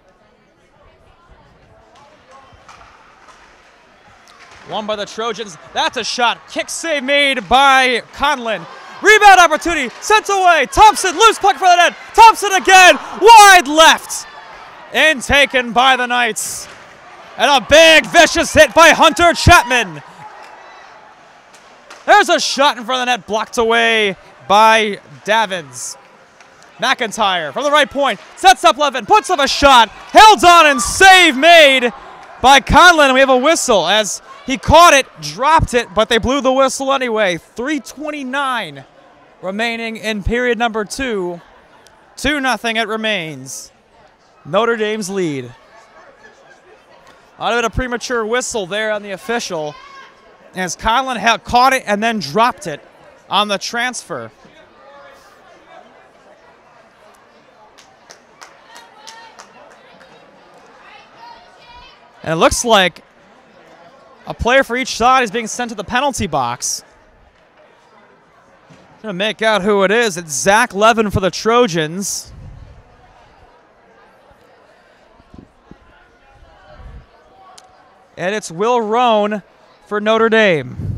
One by the Trojans. That's a shot. Kick save made by Conlon. Rebound opportunity. Sent away. Thompson, loose puck for the net. Thompson again. Wide left. And taken by the Knights. And a big, vicious hit by Hunter Chapman. There's a shot in front of the net, blocked away by Davins. McIntyre from the right point, sets up Levin, puts up a shot, held on and save made by Conlon. And we have a whistle as he caught it, dropped it, but they blew the whistle anyway. 329 remaining in period number two. 2 nothing it remains. Notre Dame's lead. A lot of it a premature whistle there on the official as Conlon caught it and then dropped it on the transfer. And it looks like a player for each side is being sent to the penalty box. Gonna make out who it is. It's Zach Levin for the Trojans. And it's Will Roan for Notre Dame.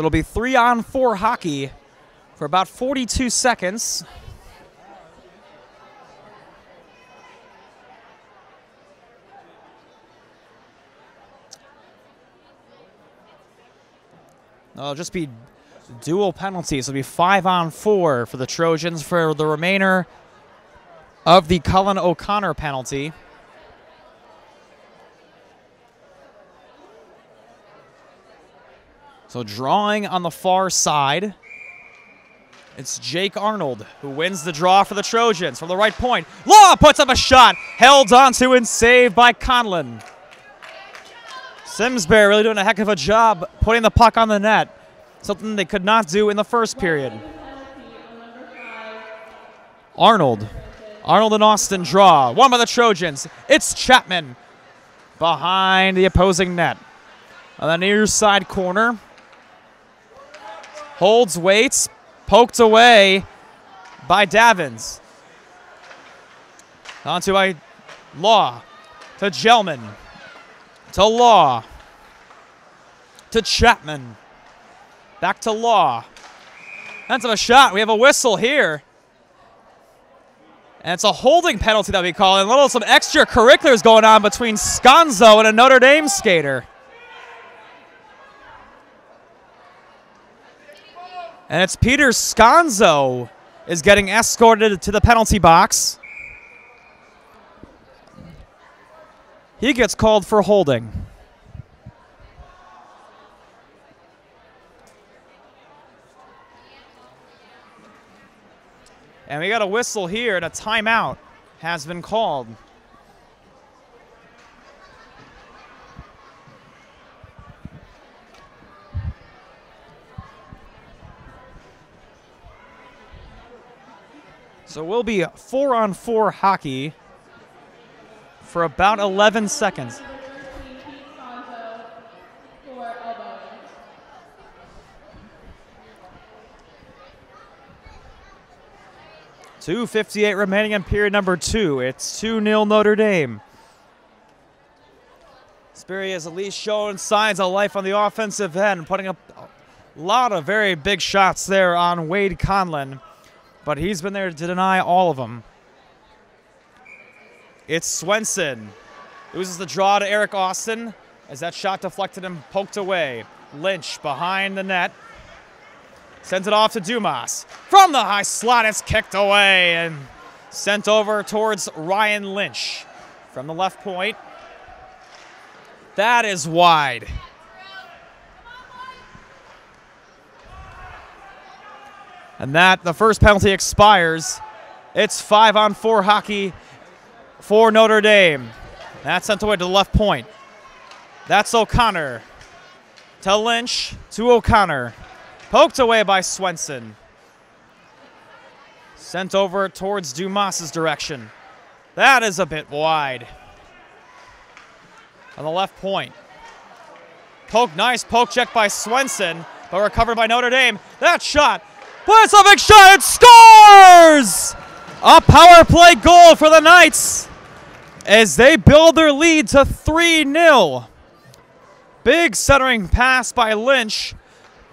So it'll be three on four hockey for about 42 seconds. It'll just be dual penalties. It'll be five on four for the Trojans for the remainder of the Colin O'Connor penalty. So drawing on the far side. It's Jake Arnold who wins the draw for the Trojans from the right point. Law puts up a shot, held onto and saved by Conlon. Simsbury really doing a heck of a job putting the puck on the net, something they could not do in the first period. Arnold. Arnold and Austin draw. One by the Trojans. It's Chapman behind the opposing net. On the near side corner, holds, waits, poked away by Davins. Onto by Law, to Gelman, to Law, to Chapman, back to Law. That's a shot. We have a whistle here. And it's a holding penalty that we call, and a little some extra extracurriculars going on between Sconzo and a Notre Dame skater. And it's Peter Sconzo is getting escorted to the penalty box. He gets called for holding. And we got a whistle here, and a timeout has been called. So we'll be four on four hockey for about 11 seconds. Two fifty-eight remaining in period number two. It's 2 0 Notre Dame. Simsbury has at least shown signs of life on the offensive end, putting up a lot of very big shots there on Wade Conlon, but he's been there to deny all of them. It's Swenson. Loses the draw to Eric Austin as that shot deflected and poked away. Lynch behind the net. Sends it off to Dumas. From the high slot, it's kicked away and sent over towards Ryan Lynch from the left point. That is wide. And that, the first penalty expires. It's five on four hockey for Notre Dame. That's sent away to the left point. That's O'Connor. To Lynch, to O'Connor. Poked away by Swenson. Sent over towards Dumas's direction. That is a bit wide. On the left point. Poke, nice poke check by Swenson, but recovered by Notre Dame. That shot, big shot and scores! A power play goal for the Knights as they build their lead to 3 0. Big centering pass by Lynch.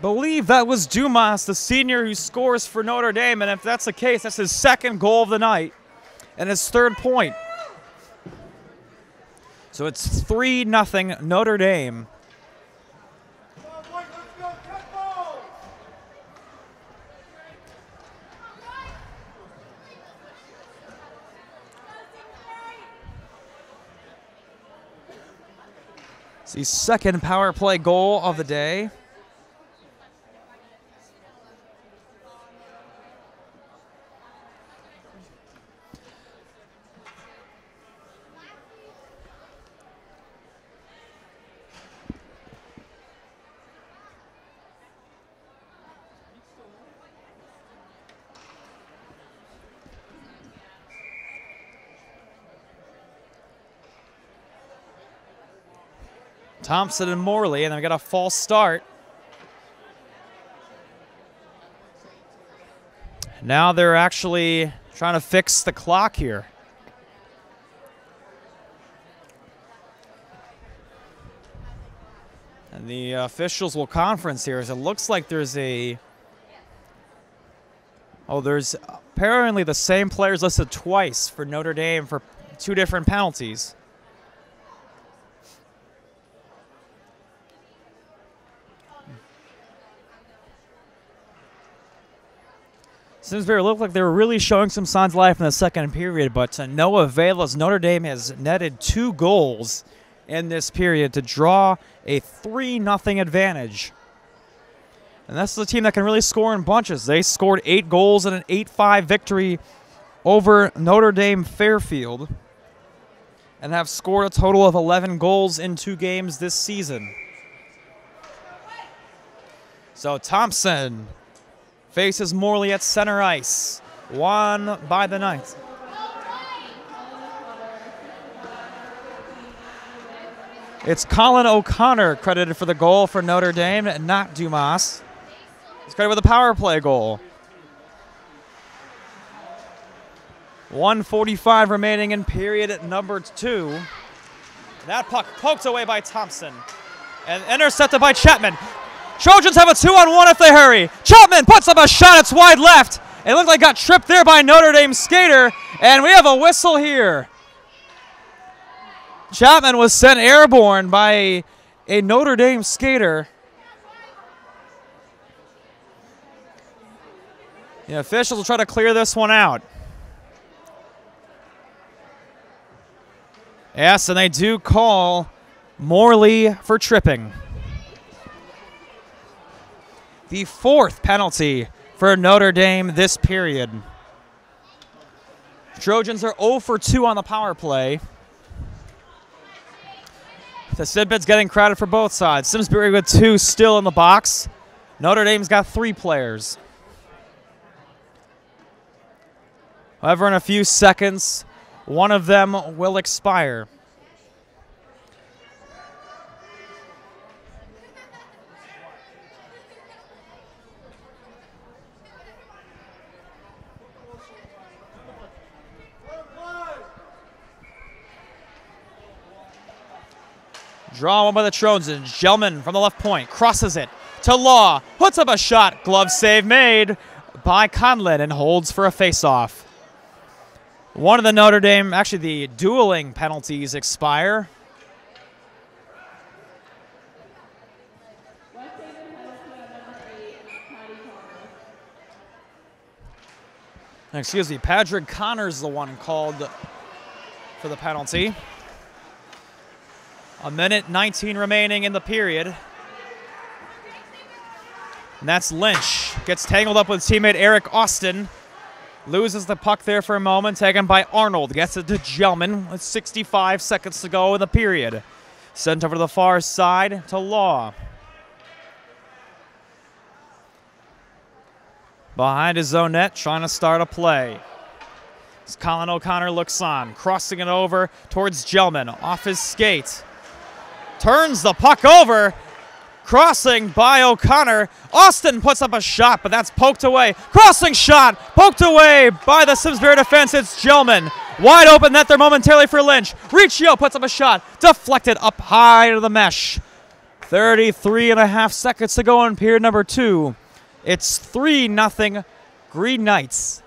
Believe that was Dumas, the senior who scores for Notre Dame. And if that's the case, that's his second goal of the night and his third point. So it's 3 0 Notre Dame. The second power play goal of the day. Thompson and Morley, and then we got a false start. Now they're actually trying to fix the clock here. And the officials will conference here as it looks like there's a. Oh, there's apparently the same players listed twice for Notre Dame for two different penalties. Simsbury looked like they were really showing some signs of life in the second period, but to no avail as Notre Dame has netted two goals in this period to draw a 3 0 advantage. And that's the team that can really score in bunches. They scored eight goals in an 8 5 victory over Notre Dame Fairfield and have scored a total of 11 goals in two games this season. So Thompson faces Morley at center ice. Won by the Knights. It's Colin O'Connor credited for the goal for Notre Dame, not Dumas. He's credited with a power play goal. 145 remaining in period number two. That puck poked away by Thompson and intercepted by Chapman. Trojans have a two on one if they hurry. Chapman puts up a shot. It's wide left. It looked like got tripped there by Notre Dame skater, and we have a whistle here. Chapman was sent airborne by a Notre Dame skater. The officials will try to clear this one out. Yes, and they do call Morley for tripping. The fourth penalty for Notre Dame this period. Trojans are 0 for 2 on the power play. The sin bin's getting crowded for both sides. Simsbury with two still in the box. Notre Dame's got three players. However, in a few seconds, one of them will expire. Draw one by the Trojans. Gelman from the left point crosses it to Law. Puts up a shot. Glove save made by Conlon and holds for a face-off. One of the Notre Dame, actually the dueling penalties expire. Excuse me, Patrick Connor's the one called for the penalty. A minute 19 remaining in the period. And that's Lynch. Gets tangled up with teammate Eric Austin. Loses the puck there for a moment, taken by Arnold. Gets it to Gelman with 65 seconds to go in the period. Sent over to the far side to Law. Behind his own net, trying to start a play. As Colin O'Connor looks on, crossing it over towards Gelman, off his skate. Turns the puck over, Crossing by O'Connor. Austin puts up a shot, but that's poked away. Crossing shot, poked away by the Simsbury defense. It's Gelman. Wide open net there momentarily for Lynch. Riccio puts up a shot, deflected up high to the mesh. 33 and a half seconds to go in period number two. It's 3 nothing Green Knights.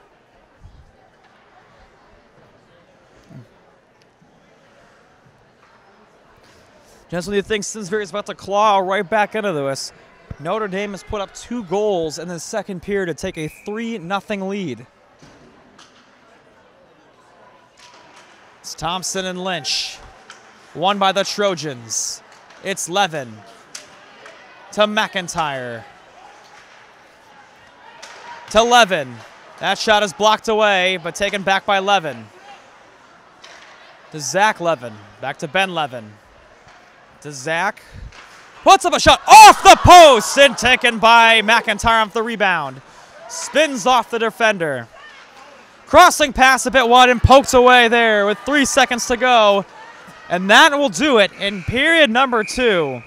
Just when you think Simsbury is about to claw right back into this, Notre Dame has put up two goals in the second period to take a 3 0 lead. It's Thompson and Lynch. Won by the Trojans. It's Levin to McIntyre. To Levin. That shot is blocked away, but taken back by Levin. To Zach Levin. Back to Ben Levin to Zach. Puts up a shot off the post and taken by McIntyre off the rebound. Spins off the defender. Crossing pass a bit wide and pokes away there with three seconds to go. And that will do it in period number two.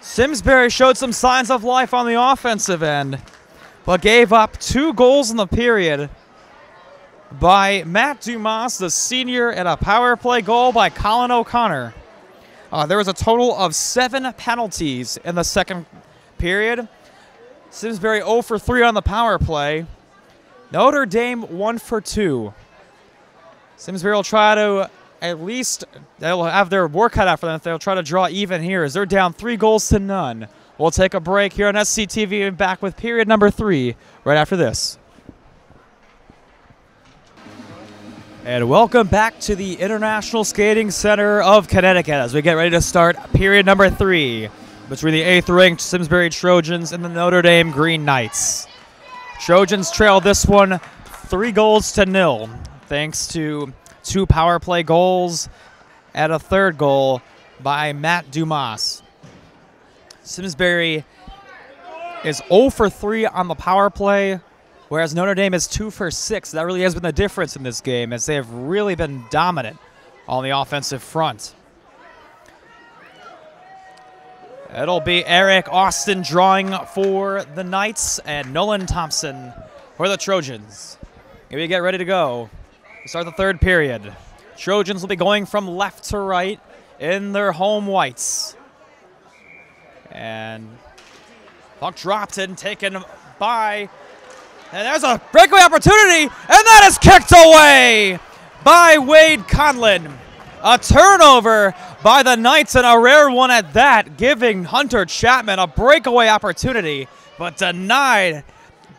Simsbury showed some signs of life on the offensive end, but gave up two goals in the period by Matt Dumas, the senior, and a power play goal by Colin O'Connor. Uh, there was a total of seven penalties in the second period. Simsbury 0 for 3 on the power play. Notre Dame 1 for 2. Simsbury will try to at least, they'll have their work cut out for them they'll try to draw even here as they're down three goals to none. We'll take a break here on SCTV and back with period number three right after this. And welcome back to the International Skating Center of Connecticut as we get ready to start period number three between the eighth ranked Simsbury Trojans and the Notre Dame Green Knights. Trojans trail this one three goals to nil, thanks to two power play goals and a third goal by Matt Dumas. Simsbury is 0 for 3 on the power play, Whereas Notre Dame is two for six. That really has been the difference in this game as they have really been dominant on the offensive front. It'll be Eric Austin drawing for the Knights and Nolan Thompson for the Trojans. Here we get ready to go. We start the third period. Trojans will be going from left to right in their home whites. And puck dropped and taken by And there's a breakaway opportunity, and that is kicked away by Wade Conlon. A turnover by the Knights, and a rare one at that, giving Hunter Chapman a breakaway opportunity, but denied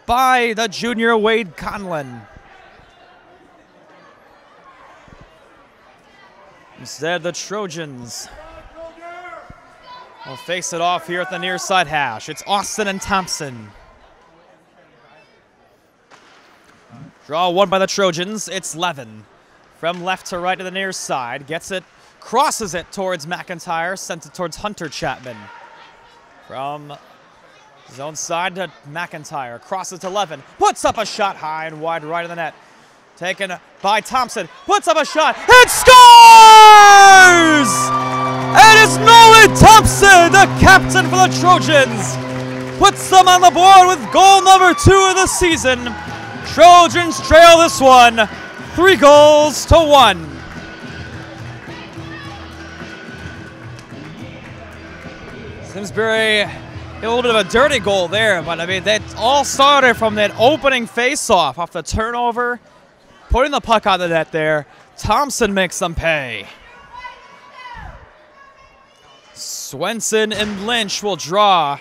by the junior Wade Conlon. Instead, the Trojans will face it off here at the near side hash. It's Austin and Thompson. Draw one by the Trojans. It's Levin. From left to right to the near side. Gets it, crosses it towards McIntyre, sent it towards Hunter Chapman. From his own side to McIntyre. Crosses to Levin. Puts up a shot high and wide right of the net. Taken by Thompson. Puts up a shot and scores! And it's Nolan Thompson, the captain for the Trojans. Puts them on the board with goal number two of the season. Trojans trail this one three goals to one. Simsbury, a little bit of a dirty goal there, but I mean, that all started from that opening face-off off the turnover, putting the puck on the net there. Thompson makes them pay. Swenson and Lynch will draw.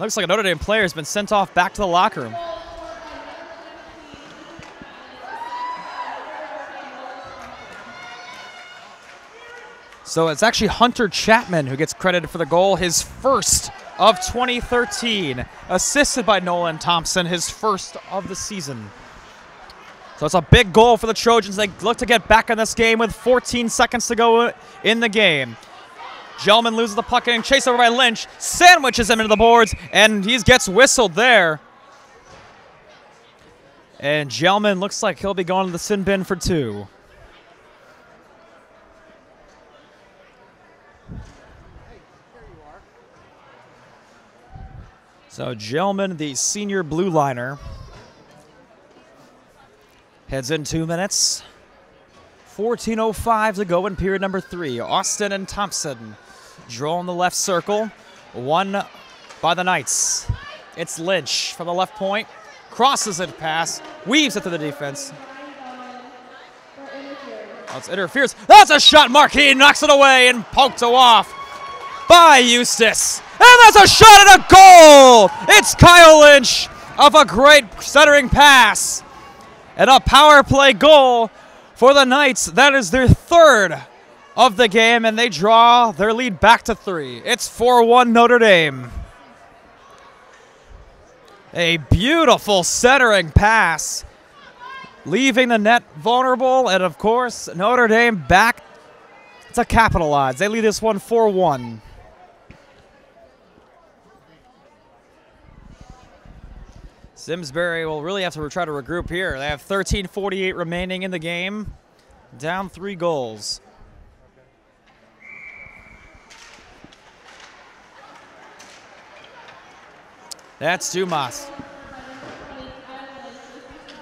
Looks like a Notre Dame player has been sent off back to the locker room. So it's actually Hunter Chapman who gets credited for the goal, his first of 2013, assisted by Nolan Thompson, his first of the season. So it's a big goal for the Trojans. They look to get back in this game with 14 seconds to go in the game. Gelman loses the puck and chased over by Lynch, sandwiches him into the boards, and he gets whistled there. And Gelman looks like he'll be going to the sin bin for two. So Gelman, the senior blue liner, heads in two minutes. 14.05 to go in period number three. Austin and Thompson draw in the left circle. One by the Knights. It's Lynch from the left point. Crosses it pass. Weaves it to the defense. That's interferes. That's a shot. Marquis knocks it away and poked off by Eustace. And that's a shot at a goal! It's Kyle Lynch of a great centering pass. And a power play goal for the Knights. That is their third of the game, and they draw their lead back to three. It's 4 1 Notre Dame. A beautiful centering pass, leaving the net vulnerable, and of course, Notre Dame back to capitalize. They lead this one 4 1. Simsbury will really have to try to regroup here. They have 13:48 remaining in the game, down three goals. That's Dumas.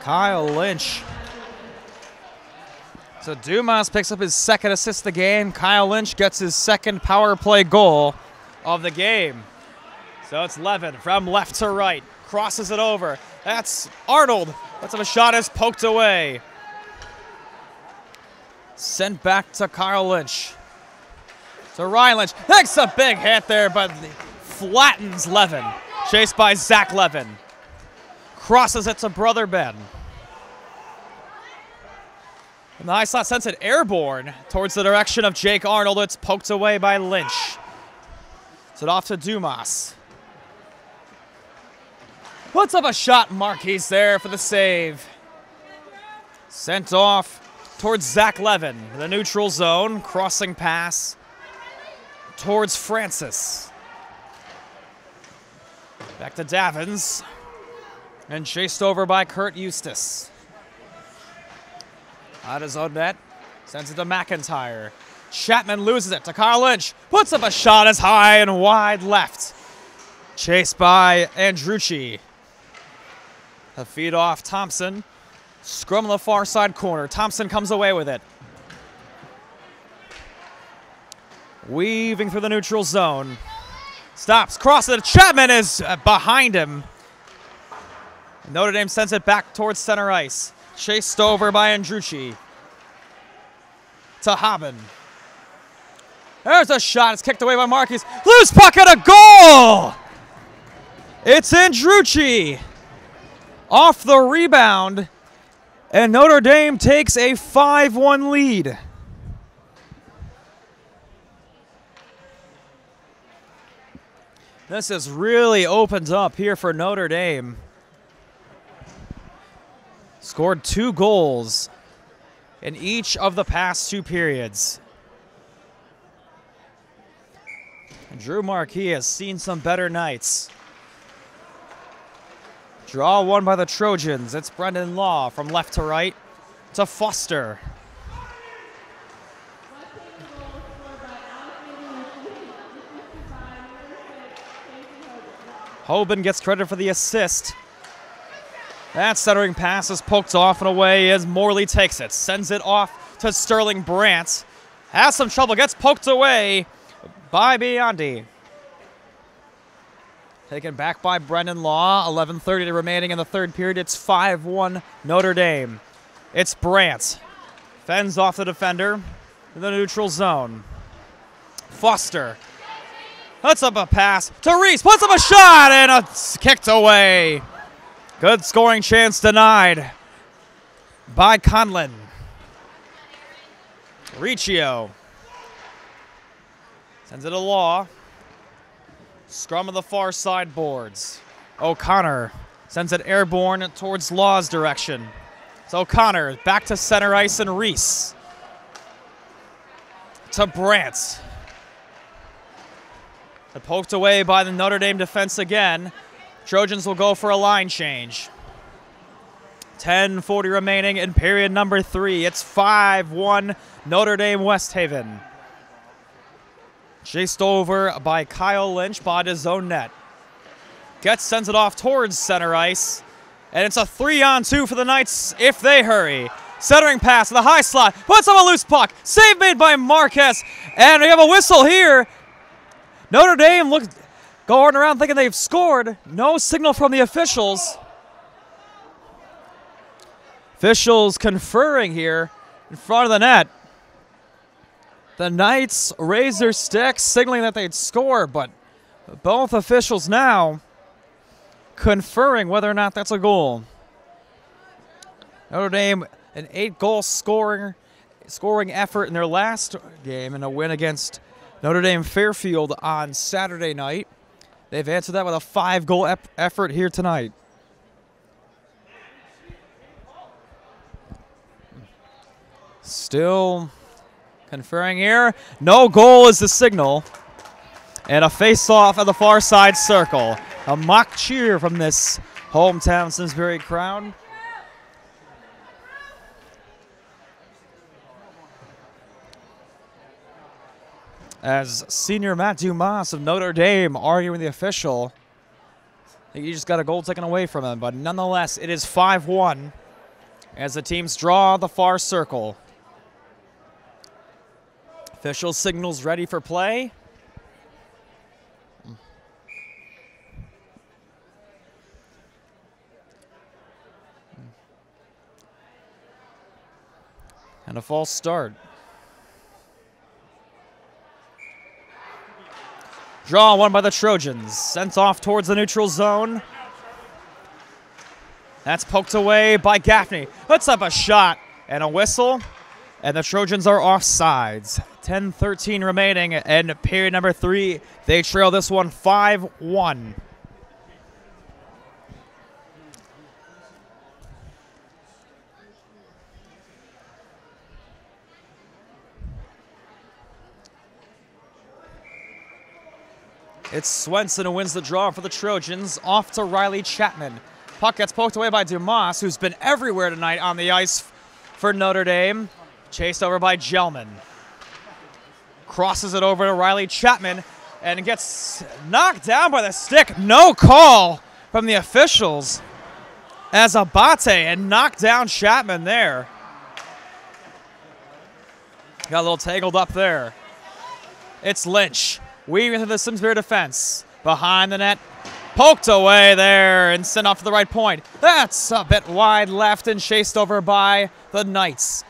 Kyle Lynch. So Dumas picks up his second assist of the game. Kyle Lynch gets his second power play goal of the game. So it's Levin from left to right crosses it over. That's Arnold. That's a shot is poked away. Sent back to Kyle Lynch. To Ryan Lynch. Takes a big hit there, but flattens Levin. Chased by Zach Levin. Crosses it to Brother Ben. And the high slot sends it airborne towards the direction of Jake Arnold. It's poked away by Lynch. It's it off to Dumas. Puts up a shot, Marquis there for the save. Sent off towards Zach Levin, the neutral zone, crossing pass towards Francis. Back to Davins, and chased over by Kurt Eustace. Out his own net, sends it to McIntyre. Chapman loses it to Carl Lynch, puts up a shot as high and wide left. Chased by Andrucci. A feed off Thompson. Scrum the far side corner. Thompson comes away with it. Weaving through the neutral zone. Stops, crosses it. Chapman is uh, behind him. Notre Dame sends it back towards center ice. Chased over by Andrucci. To Haben. There's a shot. It's kicked away by Marquis. Loose puck and a goal! It's Andrucci. Off the rebound. And Notre Dame takes a 5 1 lead. This has really opened up here for Notre Dame. Scored two goals in each of the past two periods. Drew Marquis has seen some better nights. Draw one by the Trojans. It's Brendan Law from left to right to Foster. Hoban gets credit for the assist. That centering pass is poked off and away as Morley takes it. Sends it off to Sterling Brandt. Has some trouble, gets poked away by Biondi. Taken back by Brendan Law. 11.30 remaining in the third period. It's 5-1 Notre Dame. It's Brandt. Fends off the defender in the neutral zone. Foster Puts up a pass to Reese. Puts up a shot and it's kicked away. Good scoring chance denied by Conlon. Riccio sends it to Law. Scrum of the far side boards. O'Connor sends it airborne towards Law's direction. So O'Connor back to center ice and Reese. To Poked away by the Notre Dame defense again. Trojans will go for a line change. 10:40 remaining in period number three. It's 5-1 Notre Dame West Haven. Chased over by Kyle Lynch by his own net. Gets sends it off towards center ice. And it's a three on two for the Knights if they hurry. Centering pass to the high slot. Puts up a loose puck. Save made by Marquis. And we have a whistle here Notre Dame looks going around thinking they've scored. No signal from the officials. Officials conferring here in front of the net. The Knights raise their sticks, signaling that they'd score, but both officials now conferring whether or not that's a goal. Notre Dame, an eight-goal scoring scoring effort in their last game in a win against Notre Dame Fairfield on Saturday night. They've answered that with a five goal ep- effort here tonight. Still conferring here. No goal is the signal. And a face off at the far side circle. A mock cheer from this hometown Simsbury crowd. As senior Matt Dumas of Notre Dame arguing the official. He just got a goal taken away from him, but nonetheless, it is 5 1 as the teams draw the far circle. Official signals ready for play. And a false start. Draw one by the Trojans. Sent off towards the neutral zone. That's poked away by Gaffney. Puts up a shot and a whistle. And the Trojans are off sides. 10-13 remaining and period number three. They trail this one 5-1. It's Swenson who wins the draw for the Trojans. Off to Riley Chapman. Puck gets poked away by Dumas, who's been everywhere tonight on the ice for Notre Dame. Chased over by Gelman. Crosses it over to Riley Chapman and gets knocked down by the stick. No call from the officials as Abate and knocked down Chapman there. Got a little tangled up there. It's Lynch. Weaving into the Simsbury defense. Behind the net. Poked away there and sent off to the right point. That's a bit wide left and chased over by the Knights.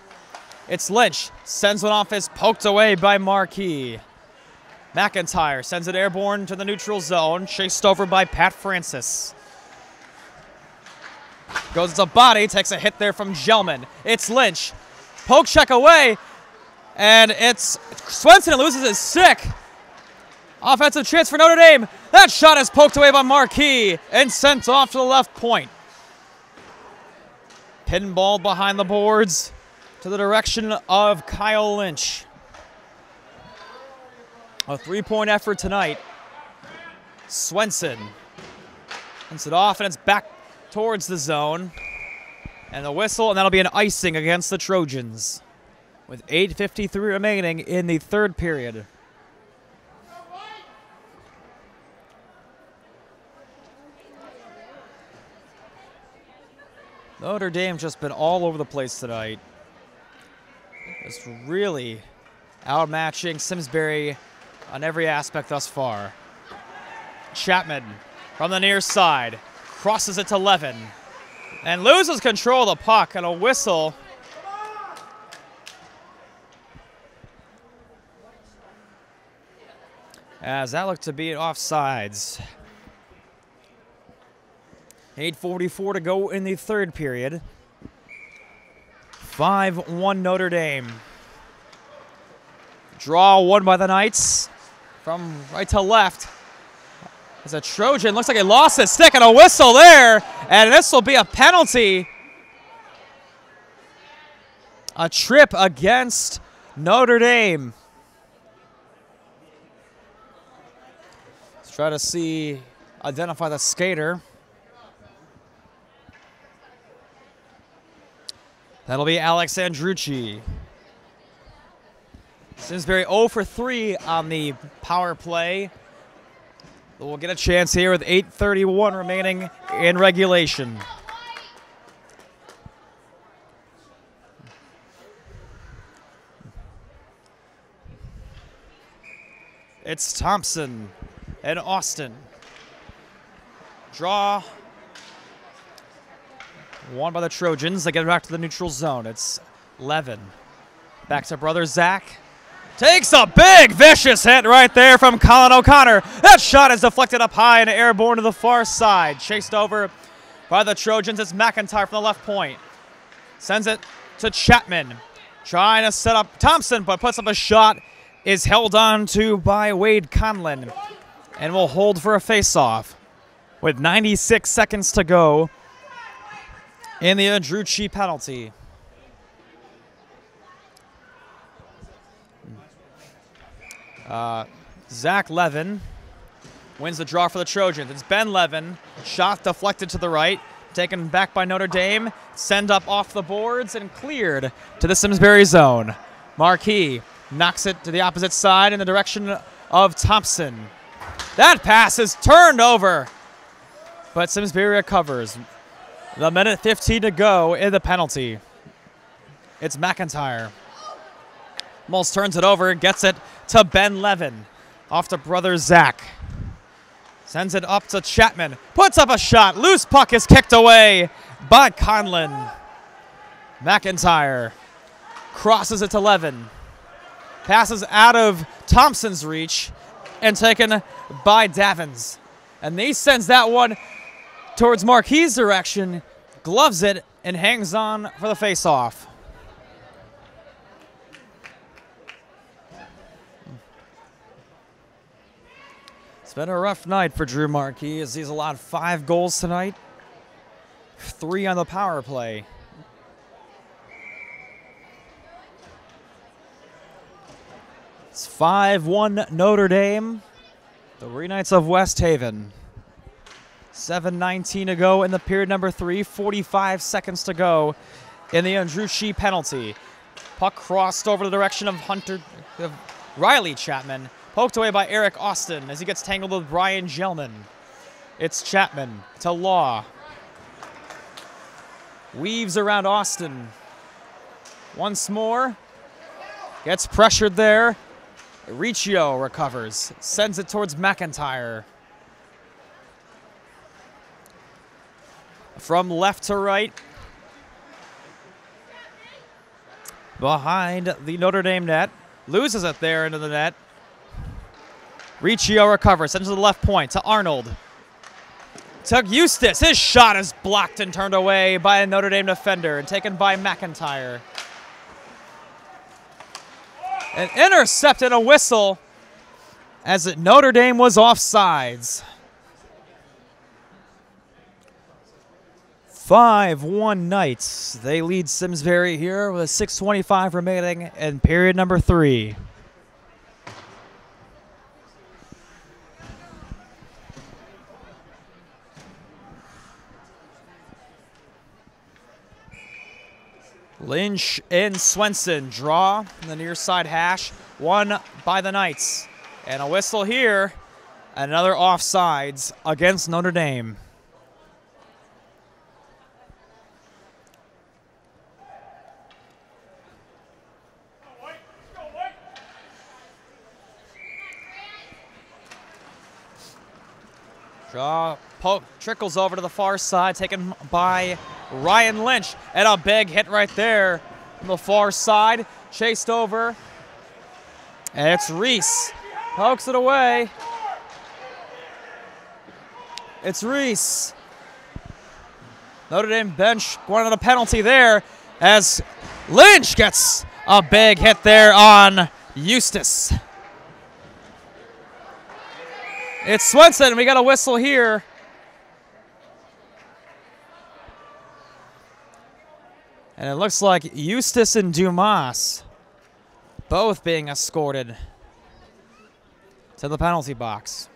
It's Lynch. Sends one off as poked away by Marquis. McIntyre sends it airborne to the neutral zone, chased over by Pat Francis. Goes to body, takes a hit there from Gelman. It's Lynch. Poke check away, and it's Swenson loses his sick. Offensive chance for Notre Dame. That shot is poked away by Marquis and sent off to the left point. Pinball behind the boards to the direction of Kyle Lynch. A three-point effort tonight. Swenson sends it off, and it's back towards the zone. And the whistle, and that'll be an icing against the Trojans. With 8.53 remaining in the third period. Notre Dame just been all over the place tonight. Just really outmatching Simsbury on every aspect thus far. Chapman from the near side crosses it to Levin and loses control of the puck and a whistle. As that looked to be offsides. 8.44 to go in the third period. 5-1 Notre Dame. Draw one by the Knights from right to left. As a Trojan looks like he lost his stick and a whistle there. And this will be a penalty. A trip against Notre Dame. Let's try to see, identify the skater. That'll be Alex Andrucci. Simsbury 0 for 3 on the power play. We'll get a chance here with 8.31 remaining in regulation. It's Thompson and Austin. Draw Won by the Trojans. They get back to the neutral zone. It's Levin. Back to brother Zach. Takes a big, vicious hit right there from Colin O'Connor. That shot is deflected up high and airborne to the far side. Chased over by the Trojans. It's McIntyre from the left point. Sends it to Chapman. Trying to set up Thompson, but puts up a shot. Is held on to by Wade Conlon. And will hold for a face-off. With 96 seconds to go and the Andrucci penalty. Uh, Zach Levin wins the draw for the Trojans. It's Ben Levin. Shot deflected to the right. Taken back by Notre Dame. Send up off the boards and cleared to the Simsbury zone. Marquis knocks it to the opposite side in the direction of Thompson. That pass is turned over, but Simsbury recovers. The minute 15 to go in the penalty. It's McIntyre. Mulls turns it over and gets it to Ben Levin. Off to brother Zach. Sends it up to Chapman. Puts up a shot. Loose puck is kicked away by Conlon. McIntyre crosses it to Levin. Passes out of Thompson's reach and taken by Davins. And he sends that one towards Marquis' direction, gloves it, and hangs on for the face-off. It's been a rough night for Drew Marquis as he's allowed five goals tonight, three on the power play. It's 5-1 Notre Dame, the Green Knights of West Haven. 7.19 to go in the period number three. 45 seconds to go in the Andrucci penalty. Puck crossed over the direction of Hunter, of Riley Chapman. Poked away by Eric Austin as he gets tangled with Brian Gelman. It's Chapman to Law. Weaves around Austin. Once more. Gets pressured there. Riccio recovers. Sends it towards McIntyre. From left to right. Behind the Notre Dame net. Loses it there into the net. Riccio recovers, sends to the left point to Arnold. To Eustace. His shot is blocked and turned away by a Notre Dame defender and taken by McIntyre. An intercept and a whistle as Notre Dame was offsides. 5-1 Knights. They lead Simsbury here with 6.25 remaining in period number three. Lynch and Swenson draw in the near side hash, One by the Knights. And a whistle here, another offsides against Notre Dame. Oh, Draw poke, trickles over to the far side, taken by Ryan Lynch. And a big hit right there on the far side. Chased over. And it's Reese. Pokes it away. It's Reese. Notre Dame bench going on a penalty there as Lynch gets a big hit there on Eustace. It's Swenson. We got a whistle here. And it looks like Eustace and Dumas both being escorted to the penalty box.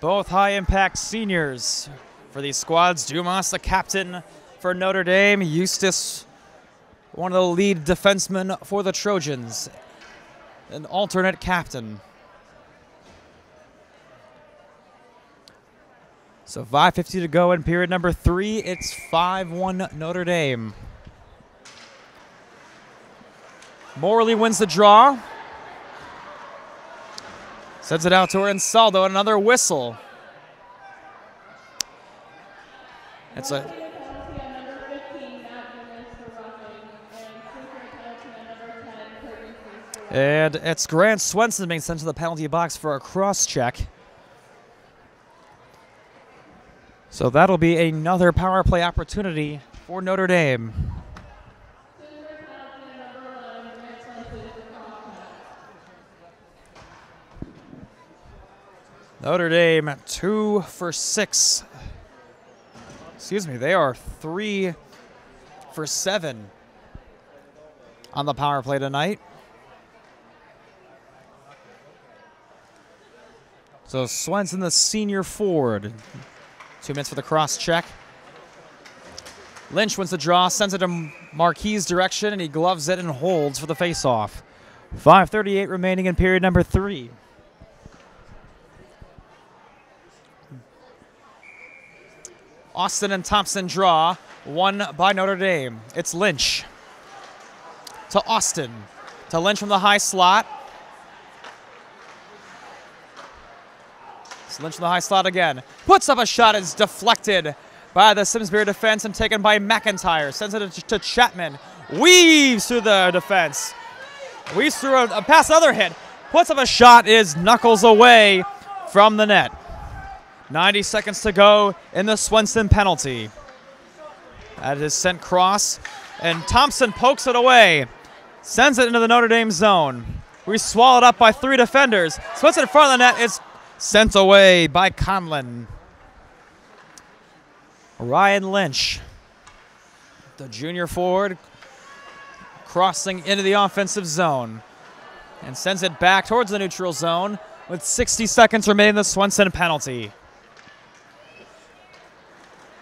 Both high impact seniors for these squads. Dumas, the captain for Notre Dame. Eustace one of the lead defensemen for the Trojans, an alternate captain. So 5.50 to go in period number three. It's 5-1 Notre Dame. Morley wins the draw. Sends it out to Ansaldo. Another whistle. It's a And it's Grant Swenson being sent to the penalty box for a cross check. So that'll be another power play opportunity for Notre Dame. Notre Dame, two for six. Excuse me, they are three for seven on the power play tonight. So Swenson, the senior forward. Two minutes for the cross check. Lynch wins the draw, sends it to Marquis' direction, and he gloves it and holds for the faceoff. 5.38 remaining in period number three. Austin and Thompson draw, won by Notre Dame. It's Lynch to Austin, to Lynch from the high slot. Lynch in the high slot again. Puts up a shot. Is deflected by the Simsbury defense and taken by McIntyre. Sends it to Chapman. Weaves through the defense. Weaves through a, a pass. Another hit. Puts up a shot. Is knuckles away from the net. 90 seconds to go in the Swenson penalty. That is sent cross. And Thompson pokes it away. Sends it into the Notre Dame zone. We swallowed up by three defenders. Swenson in front of the net. It's Sent away by Conlon. Ryan Lynch, the junior forward, crossing into the offensive zone and sends it back towards the neutral zone with 60 seconds remaining the Swenson penalty.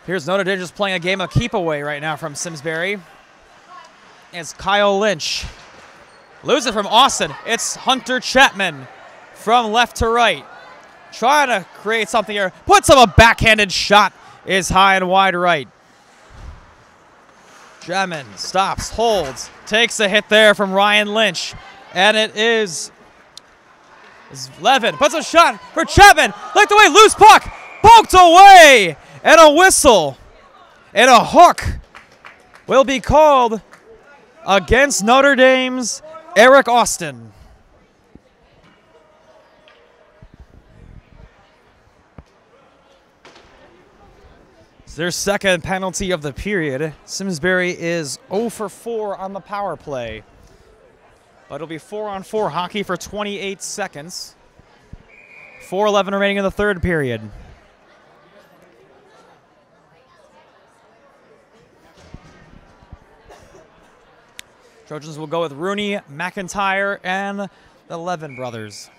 Here's Notre Dame just playing a game of keep away right now from Simsbury. It's Kyle Lynch. Lose it from Austin. It's Hunter Chapman from left to right. Trying to create something here. Puts up a backhanded shot. Is high and wide right. Chapman stops, holds, takes a hit there from Ryan Lynch. And it is Levin puts a shot for Chapman. Licked away, loose puck, poked away, and a whistle and a hook will be called against Notre Dame's Eric Austin. It's their second penalty of the period. Simsbury is 0 for 4 on the power play. But it'll be 4 on 4 hockey for 28 seconds. 4.11 remaining in the third period. Trojans will go with Rooney, McIntyre, and the Levin brothers.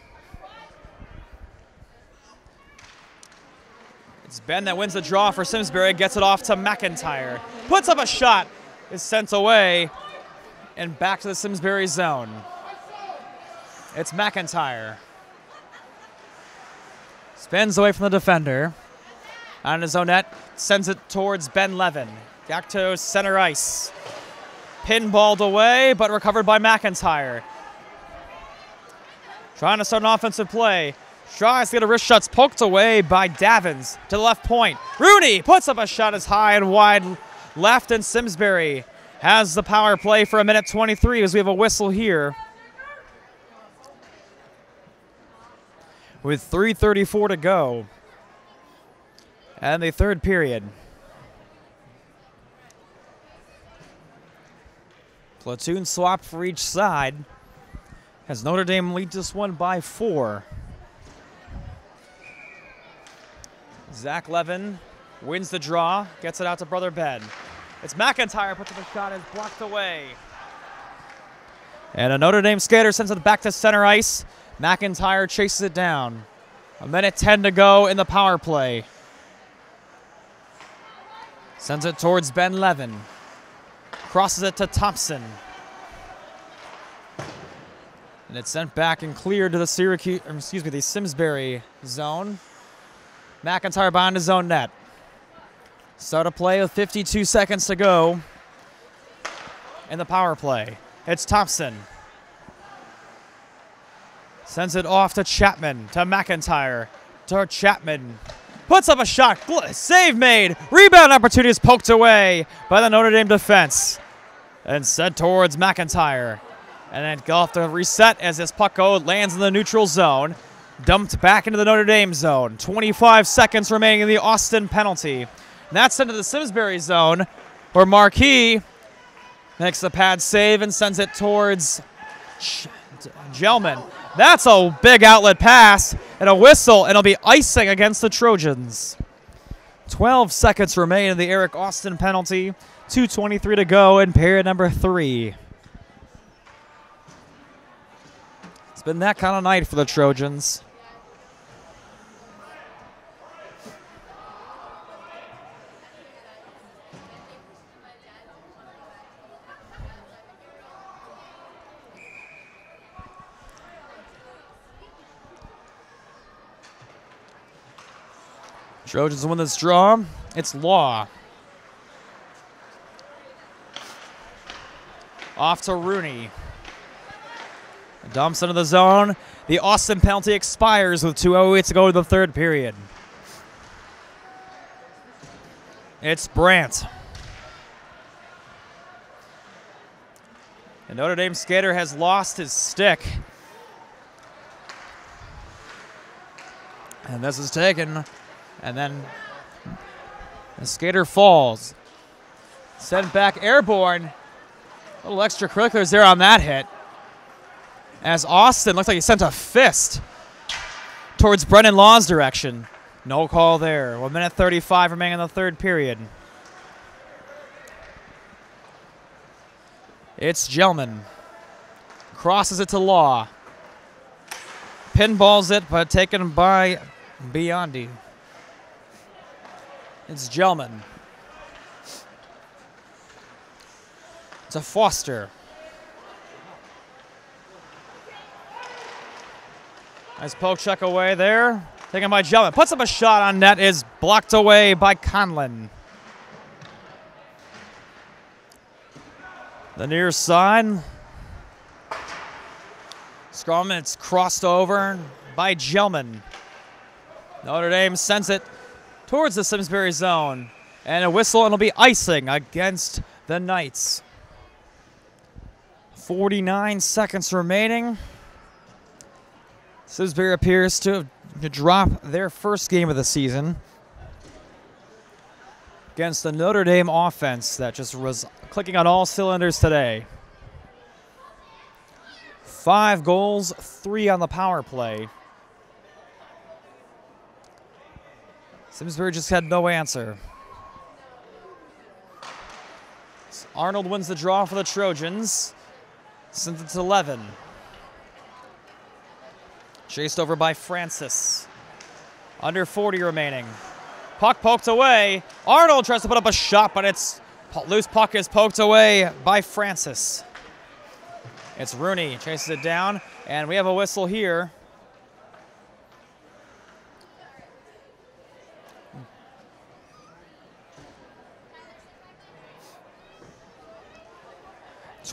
Ben that wins the draw for Simsbury, gets it off to McIntyre. Puts up a shot, is sent away, and back to the Simsbury zone. It's McIntyre. Spins away from the defender. On his own net, sends it towards Ben Levin. Back to center ice. Pinballed away, but recovered by McIntyre. Trying to start an offensive play. Tries to get a wrist shots poked away by Davins to the left point. Rooney puts up a shot as high and wide left, and Simsbury has the power play for a minute 23 as we have a whistle here. With 3.34 to go. And the third period. Platoon swap for each side. As Notre Dame leads this one by four. Zach Levin wins the draw, gets it out to brother Ben. It's McIntyre, puts up a shot, is blocked away. And a Notre Dame skater sends it back to center ice. McIntyre chases it down. A minute 10 to go in the power play. Sends it towards Ben Levin. Crosses it to Thompson. And it's sent back and cleared to the Syracuse, excuse me, the Simsbury zone. McIntyre behind his own net. Start a play with 52 seconds to go in the power play. It's Thompson. Sends it off to Chapman, to McIntyre, to Chapman. Puts up a shot. Save made. Rebound opportunity is poked away by the Notre Dame defense and sent towards McIntyre. And then go off to reset as this puck goes, lands in the neutral zone. Dumped back into the Notre Dame zone. 25 seconds remaining in the Austin penalty. And that's into the Simsbury zone where Marquis makes the pad save and sends it towards Gelman. That's a big outlet pass and a whistle, and it'll be icing against the Trojans. 12 seconds remain in the Eric Austin penalty. 2.23 to go in period number three. It's been that kind of night for the Trojans. Trojans win this draw. It's Law. Off to Rooney. Dumps into the zone. The Austin penalty expires with 2.08 to go to the third period. It's Brandt. The Notre Dame skater has lost his stick. And this is taken. And then the skater falls. Sent back airborne. A little extracurriculars there on that hit. As Austin looks like he sent a fist towards Brennan Law's direction. No call there. One minute 35 remaining in the third period. It's Gelman. Crosses it to Law. Pinballs it, but taken by Biondi. It's Gelman. to Foster. Nice poke check away there. Taken by Gelman. Puts up a shot on net. Is blocked away by Conlon. The near side. Scrum, it's crossed over by Gelman. Notre Dame sends it towards the Simsbury zone. And a whistle, and it'll be icing against the Knights. 49 seconds remaining. Simsbury appears to drop their first game of the season against the Notre Dame offense that just was clicking on all cylinders today. Five goals, three on the power play. Simsbury just had no answer. Arnold wins the draw for the Trojans. Sends it to 11. Chased over by Francis. Under 40 remaining. Puck poked away. Arnold tries to put up a shot, but it's loose puck is poked away by Francis. It's Rooney chases it down, and we have a whistle here.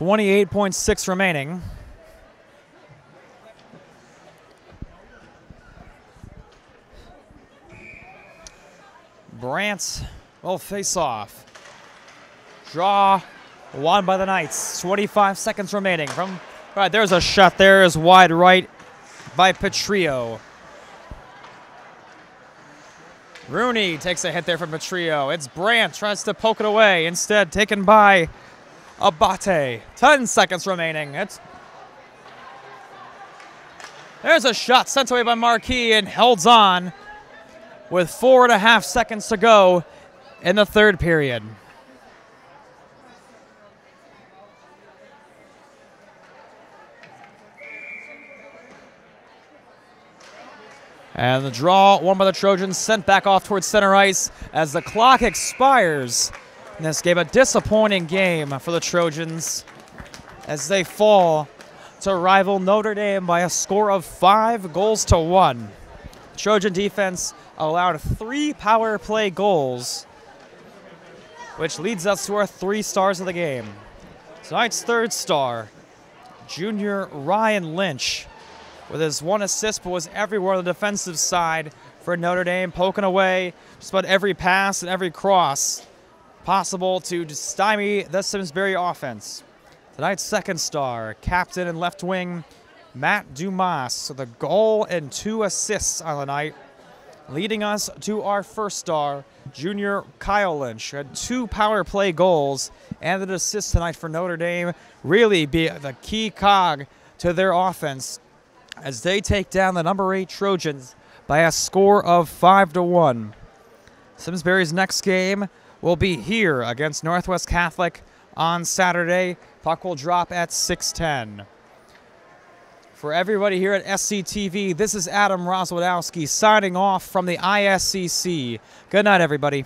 28.6 remaining. Brandt will face off. Draw won by the Knights. 25 seconds remaining. From all right, there's a shot there is wide right by Petrio. Rooney takes a hit there from Petrio. It's Brandt tries to poke it away. Instead, taken by Abate. 10 seconds remaining. It's There's a shot sent away by Marquis and holds on with four and a half seconds to go in the third period. And the draw won by the Trojans, sent back off towards center ice as the clock expires in this game. A disappointing game for the Trojans as they fall to rival Notre Dame by a score of five goals to one. Trojan defense allowed three power play goals, which leads us to our three stars of the game. Tonight's third star, junior Ryan Lynch, with his one assist, but was everywhere on the defensive side for Notre Dame, poking away just about every pass and every cross possible to stymie the Simsbury offense. Tonight's second star, captain and left wing, Matt Dumas, with a goal and two assists on the night, leading us to our first star, junior Kyle Lynch, had two power play goals and an assist tonight for Notre Dame, really be the key cog to their offense as they take down the number eight Trojans by a score of five to one. Simsbury's next game will be here against Northwest Catholic on Saturday. Puck will drop at 6:10. For everybody here at SCTV, this is Adam Roswadowski signing off from the ISCC. Good night, everybody.